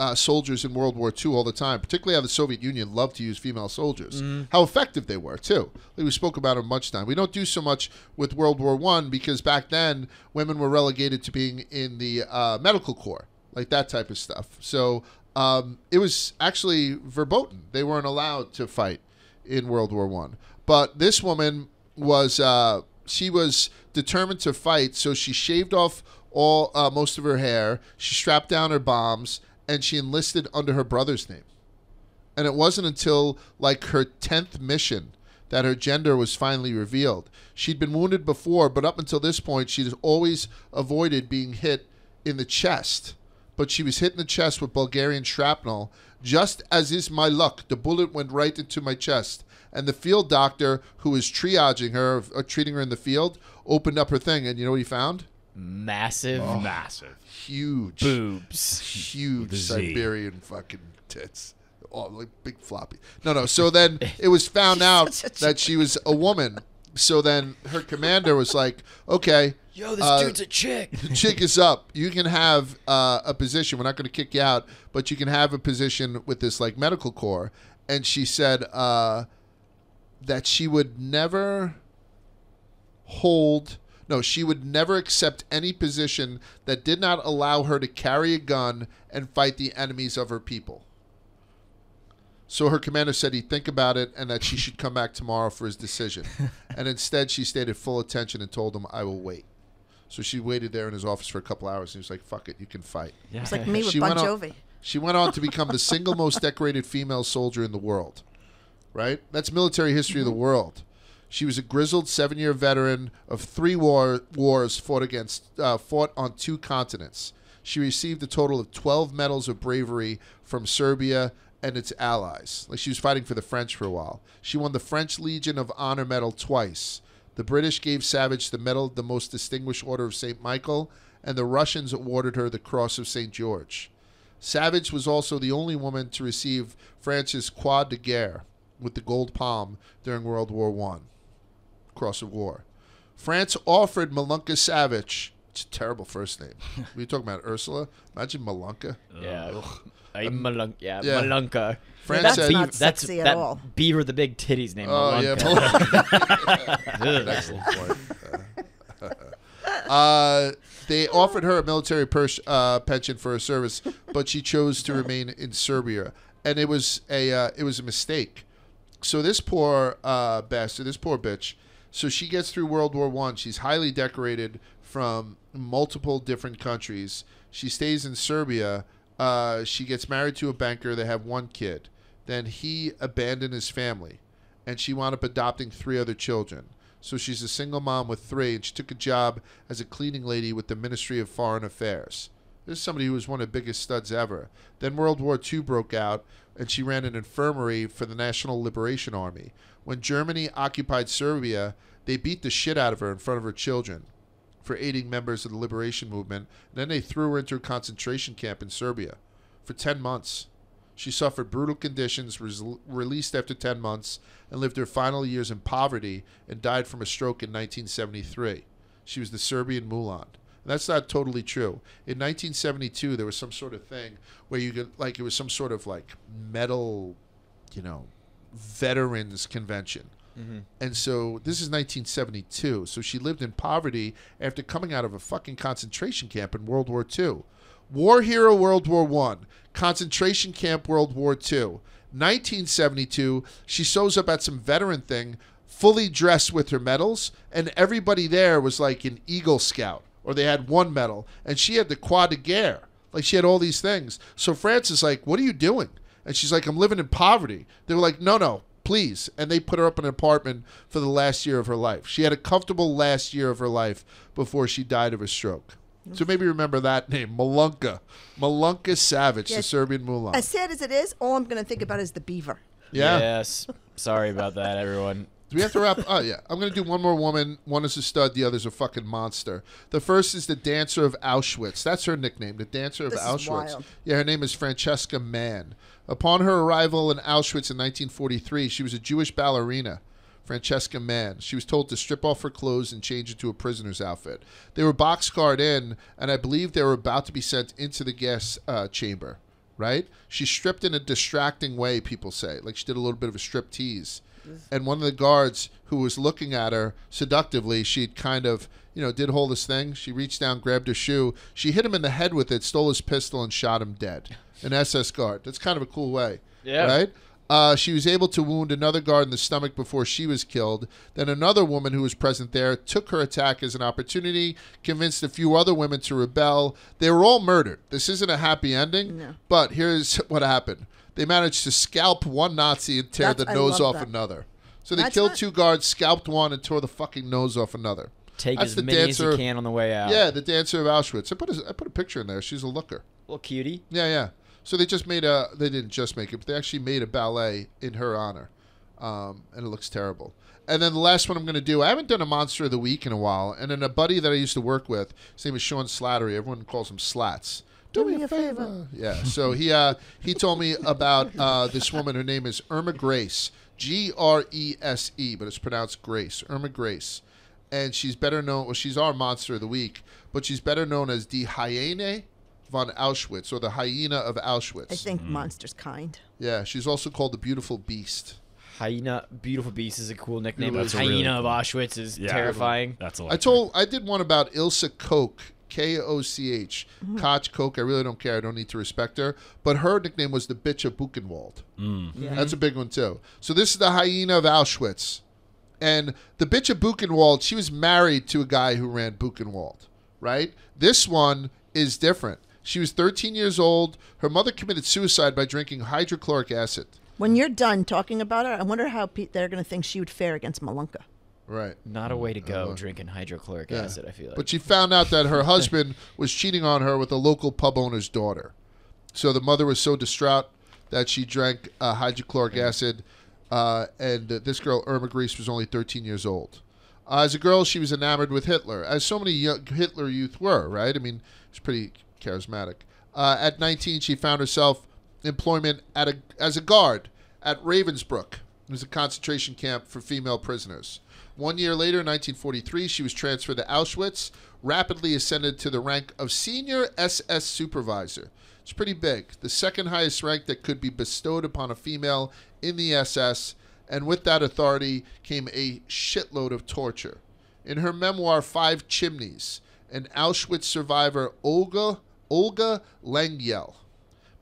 A: uh, soldiers in World War II all the time, particularly how the Soviet Union loved to use female soldiers. How effective they were too. Like we spoke about it much time. We don't do so much with World War One because back then women were relegated to being in the uh, medical corps, like that type of stuff. So um, it was actually verboten. They weren't allowed to fight in World War One. But this woman was uh, she was determined to fight, so she shaved off all uh, most of her hair. She strapped down her bombs and she enlisted under her brother's name. And it wasn't until like her tenth mission that her gender was finally revealed. She'd been wounded before, but up until this point, she'd always avoided being hit in the chest. But she was hit in the chest with Bulgarian shrapnel. Just as is my luck, the bullet went right into my chest. And the field doctor who was triaging her, or treating her in the field, opened up her thing, and you know what he found?
B: Massive
D: Massive.
A: Huge
B: boobs.
A: huge
D: The Z.
A: Serbian fucking tits. Oh, like big floppy. No, no. So then it was found out
C: such a
A: that she was a woman. So then her commander was like, okay,
B: Yo, this
A: Uh,
B: dude's a chick.
A: the chick is up. You can have uh, a position. We're not going to kick you out, but you can have a position with this like medical corps. And she said uh, that she would never hold. No, she would never accept any position that did not allow her to carry a gun and fight the enemies of her people. So her commander said he'd think about it and that she should come back tomorrow for his decision. and instead, she stayed at full attention and told him, I will wait. So she waited there in his office for a couple hours and he was like, fuck it, you can fight.
D: Yeah.
C: It's like me with
A: She
C: Bon
A: went on-
C: Jovi.
A: She went on to become the single most decorated female soldier in the world. Right? That's military history of the mm-hmm. world. She was a grizzled seven-year veteran of three war, wars fought against uh, fought on two continents. She received a total of 12 medals of bravery from Serbia and its allies. Like she was fighting for the French for a while. She won the French Legion of Honor medal twice. The British gave Savage the Medal of the Most Distinguished Order of St. Michael, and the Russians awarded her the Cross of St. George. Savage was also the only woman to receive France's Croix de Guerre with the Gold Palm during World War One. Cross of War. France offered Malunka Savage. It's a terrible first name. we talking about Ursula? Imagine Malunka.
B: Yeah. I'm Malunka. Yeah,
A: Yeah.
B: That's,
A: France said,
C: That's not
B: that's
C: sexy at
B: that
C: all.
B: Beaver the Big Titties name.
A: "Oh yeah,
B: Malunka.
A: Malunka." Excellent point. Uh, they offered her a military pers- uh, pension for her service, but she chose to remain in Serbia, and it was a uh, it was a mistake. So this poor uh, bastard, this poor bitch. So she gets through World War One. She's highly decorated from multiple different countries. She stays in Serbia. Uh, she gets married to a banker. They have one kid. Then he abandoned his family, and she wound up adopting three other children. So she's a single mom with three, and she took a job as a cleaning lady with the Ministry of Foreign Affairs. This is somebody who was one of the biggest studs ever. Then World War II broke out, and she ran an infirmary for the National Liberation Army. When Germany occupied Serbia, they beat the shit out of her in front of her children for aiding members of the liberation movement. Then they threw her into a concentration camp in Serbia for 10 months. She suffered brutal conditions, was released after 10 months, and lived her final years in poverty and died from a stroke in 1973. She was the Serbian Mulan. That's not totally true. In 1972, there was some sort of thing where you could, like, it was some sort of, like, metal, you know, veterans convention. Mm-hmm. And so this is 1972. So she lived in poverty after coming out of a fucking concentration camp in World War II. War hero World War One, concentration camp World War II. 1972, she shows up at some veteran thing, fully dressed with her medals, and everybody there was like an Eagle Scout, or they had one medal, and she had the Croix de Guerre. Like she had all these things. So France is like, "What are you doing?" And she's like, "I'm living in poverty." They were like, "No, no, please." And they put her up in an apartment for the last year of her life. She had a comfortable last year of her life before she died of a stroke. So maybe remember that name, Malunka. Malunka Savage, the Serbian Mulan.
C: As sad as it is, all I'm going to think about is the beaver.
A: yeah.
B: Yes. Sorry about that, everyone.
A: Do we have to wrap? Oh yeah, I'm gonna do one more woman. One is a stud. The other's a fucking monster. The first is the dancer of Auschwitz. That's her nickname, the dancer of
C: This is
A: Auschwitz. Yeah, her name is Francesca Mann. Upon her arrival in Auschwitz in 1943, she was a Jewish ballerina. Francesca Mann. She was told to strip off her clothes and change into a prisoner's outfit. They were boxcarred in, and I believe they were about to be sent into the gas uh, chamber. Right? She stripped in a distracting way. People say, like she did a little bit of a strip tease and one of the guards who was looking at her seductively, she'd kind of, you know, did hold this thing. She reached down, grabbed her shoe. She hit him in the head with it, stole his pistol, and shot him dead. An SS guard. That's kind of a cool way.
B: Yeah.
A: Right? Uh, she was able to wound another guard in the stomach before she was killed. Then another woman who was present there took her attack as an opportunity, convinced a few other women to rebel. They were all murdered. This isn't a happy ending,
C: No.
A: but here's what happened. They managed to scalp one Nazi and tear
C: That's-
A: the
C: I
A: nose off
C: that.
A: another. So they
C: That's
A: killed
C: not-
A: two guards, scalped one, and tore the fucking nose off another.
B: Take
A: That's
B: as
A: the
B: many as
A: dancer-
B: you can on the way out.
A: Yeah, the dancer of Auschwitz. I put a, I put a picture in there. She's a looker.
B: Little cutie.
A: Yeah, yeah. So they just made a. They didn't just make it, but they actually made a ballet in her honor, um, and it looks terrible. And then the last one I'm going to do. I haven't done a monster of the week in a while, and then a buddy that I used to work with. His name is Sean Slattery. Everyone calls him Slats. Do me a favor. Yeah. So he uh, he told me about uh, this woman. Her name is Irma Grace. G R E S E, but it's pronounced Grace. Irma Grace, and she's better known. Well, she's our monster of the week, but she's better known as the Hyena von Auschwitz or the hyena of Auschwitz.
C: I think monster's kind.
A: Yeah, she's also called the beautiful beast.
B: Hyena, beautiful beast is a cool nickname.
D: That's
B: Hyena
D: really
B: of. Auschwitz is
D: Yeah.
B: terrifying.
D: That's a lot.
A: I told I did one about Ilse Koch, K O C H, mm-hmm. Koch Koch. I really don't care. I don't need to respect her, but her nickname was the bitch of Buchenwald. Mm-hmm.
C: Yeah.
A: That's a big one too. So this is the hyena of Auschwitz, and the bitch of Buchenwald. She was married to a guy who ran Buchenwald, right? This one is different. She was 13 years old. Her mother committed suicide by drinking hydrochloric acid.
C: When you're done talking about her, I wonder how pe- they're going to think she would fare against Malunka.
A: Right.
B: Not a way to go
A: Uh,
B: drinking hydrochloric
A: yeah.
B: acid. I feel like.
A: But she found out that her husband was cheating on her with a local pub owner's daughter. So the mother was so distraught that she drank uh, hydrochloric acid. Uh, and uh, this girl, Irma Grease, was only 13 years old. Uh, as a girl, she was enamored with Hitler, as so many young Hitler youth were, right? I mean, she's pretty charismatic. Uh, at 19, she found herself employment at a, as a guard at Ravensbrück. It was a concentration camp for female prisoners. One year later, in 1943, she was transferred to Auschwitz, rapidly ascended to the rank of senior SS supervisor. It's pretty big, the second highest rank that could be bestowed upon a female in the SS, and with that authority came a shitload of torture. In her memoir, Five Chimneys, an Auschwitz survivor, Olga Olga Lengyel.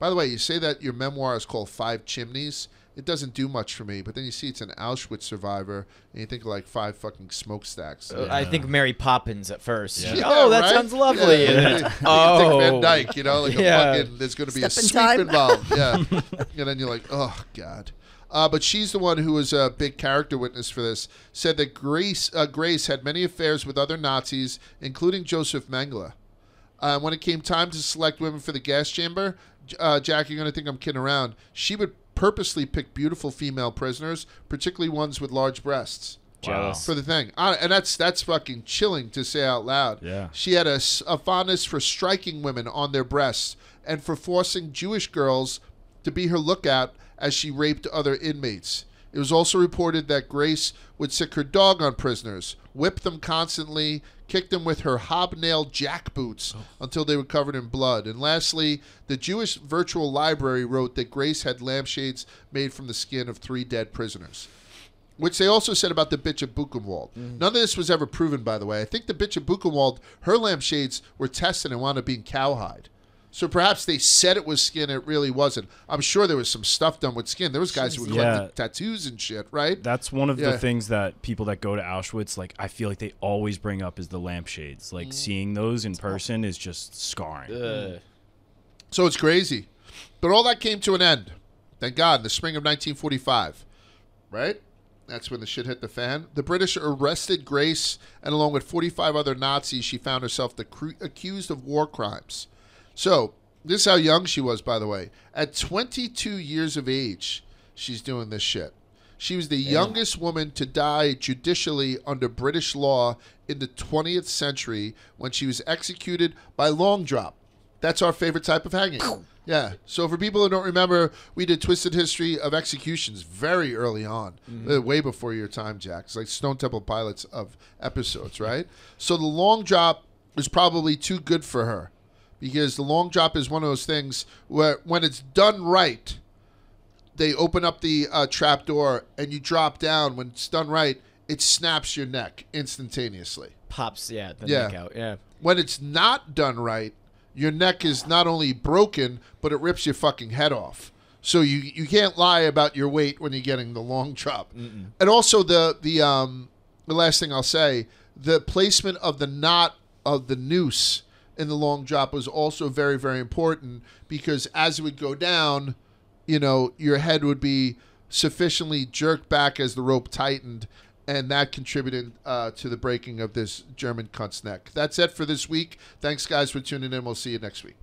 A: By the way, you say that your memoir is called Five Chimneys. It doesn't do much for me, but then you see it's an Auschwitz survivor, and you think of like five fucking smokestacks.
B: Uh, I think Mary Poppins at first.
D: Yeah.
A: Yeah,
B: oh, that
A: right?
B: sounds lovely.
A: Yeah.
B: And then
A: Dick
B: it's- oh,
A: Van Dyke, you know, like
B: Yeah.
A: a fucking. There's going to be a
C: Step in
A: sweep
C: time.
A: involved, yeah. and then you're like, oh god. Uh, but she's the one who was a big character witness for this. Said that Grace uh, Grace had many affairs with other Nazis, including Joseph Mengele. Uh, when it came time to select women for the gas chamber, J- uh, Jack, you're going to think I'm kidding around. She would purposely pick beautiful female prisoners, particularly ones with large breasts
B: jealous.
A: for the thing. And that's that's fucking chilling to say out loud.
D: Yeah.
A: She had a, a fondness for striking women on their breasts and for forcing Jewish girls to be her lookout as she raped other inmates. It was also reported that Grace would sick her dog on prisoners, whip them constantly, kick them with her hobnail jackboots oh. until they were covered in blood. And lastly, the Jewish Virtual Library wrote that Grace had lampshades made from the skin of three dead prisoners which they also said about the bitch of Buchenwald. Mm. None of this was ever proven, by the way. I think the bitch of Buchenwald, her lampshades were tested and wound up being cowhide. So perhaps they said it was skin, it really wasn't. I'm sure there was some stuff done with skin. There was guys who were
D: Yeah.
A: collecting tattoos and shit, right?
D: That's one of
A: Yeah.
D: the things that people that go to Auschwitz, like I feel like they always bring up is the lampshades.
A: Mm.
D: Like seeing those in person is just scarring.
B: Ugh.
A: So it's crazy. But all that came to an end. Thank God, in the spring of 1945. Right? That's when the shit hit the fan. The British arrested Grace, and along with 45 other Nazis, she found herself the cru- accused of war crimes. So, this is how young she was, by the way. At 22 years of age, she's doing this shit. She was the youngest woman to die judicially under British law in the 20th century when she was executed by long drop. That's our favorite type of hanging. Yeah. So for people who don't remember, we did Twisted History of Executions very early on, uh, way before your time, Jack. It's like Stone Temple Pilots of episodes, right? So the long drop was probably too good for her because the long drop is one of those things where when it's done right, they open up the uh, trap door and you drop down. When it's done right, it snaps your neck instantaneously
B: Pops, yeah, the
A: Yeah.
B: neck out. Yeah.
A: when it's not done right, your neck is not only broken, but it rips your fucking head off. So you you can't lie about your weight when you're getting the long drop. And also the the um the last thing I'll say, the placement of the knot of the noose in the long drop was also very very important because as it would go down, you know, your head would be sufficiently jerked back as the rope tightened, and that contributed uh, to the breaking of this German cunt's neck. That's it for this week. Thanks, guys, for tuning in. We'll see you next week.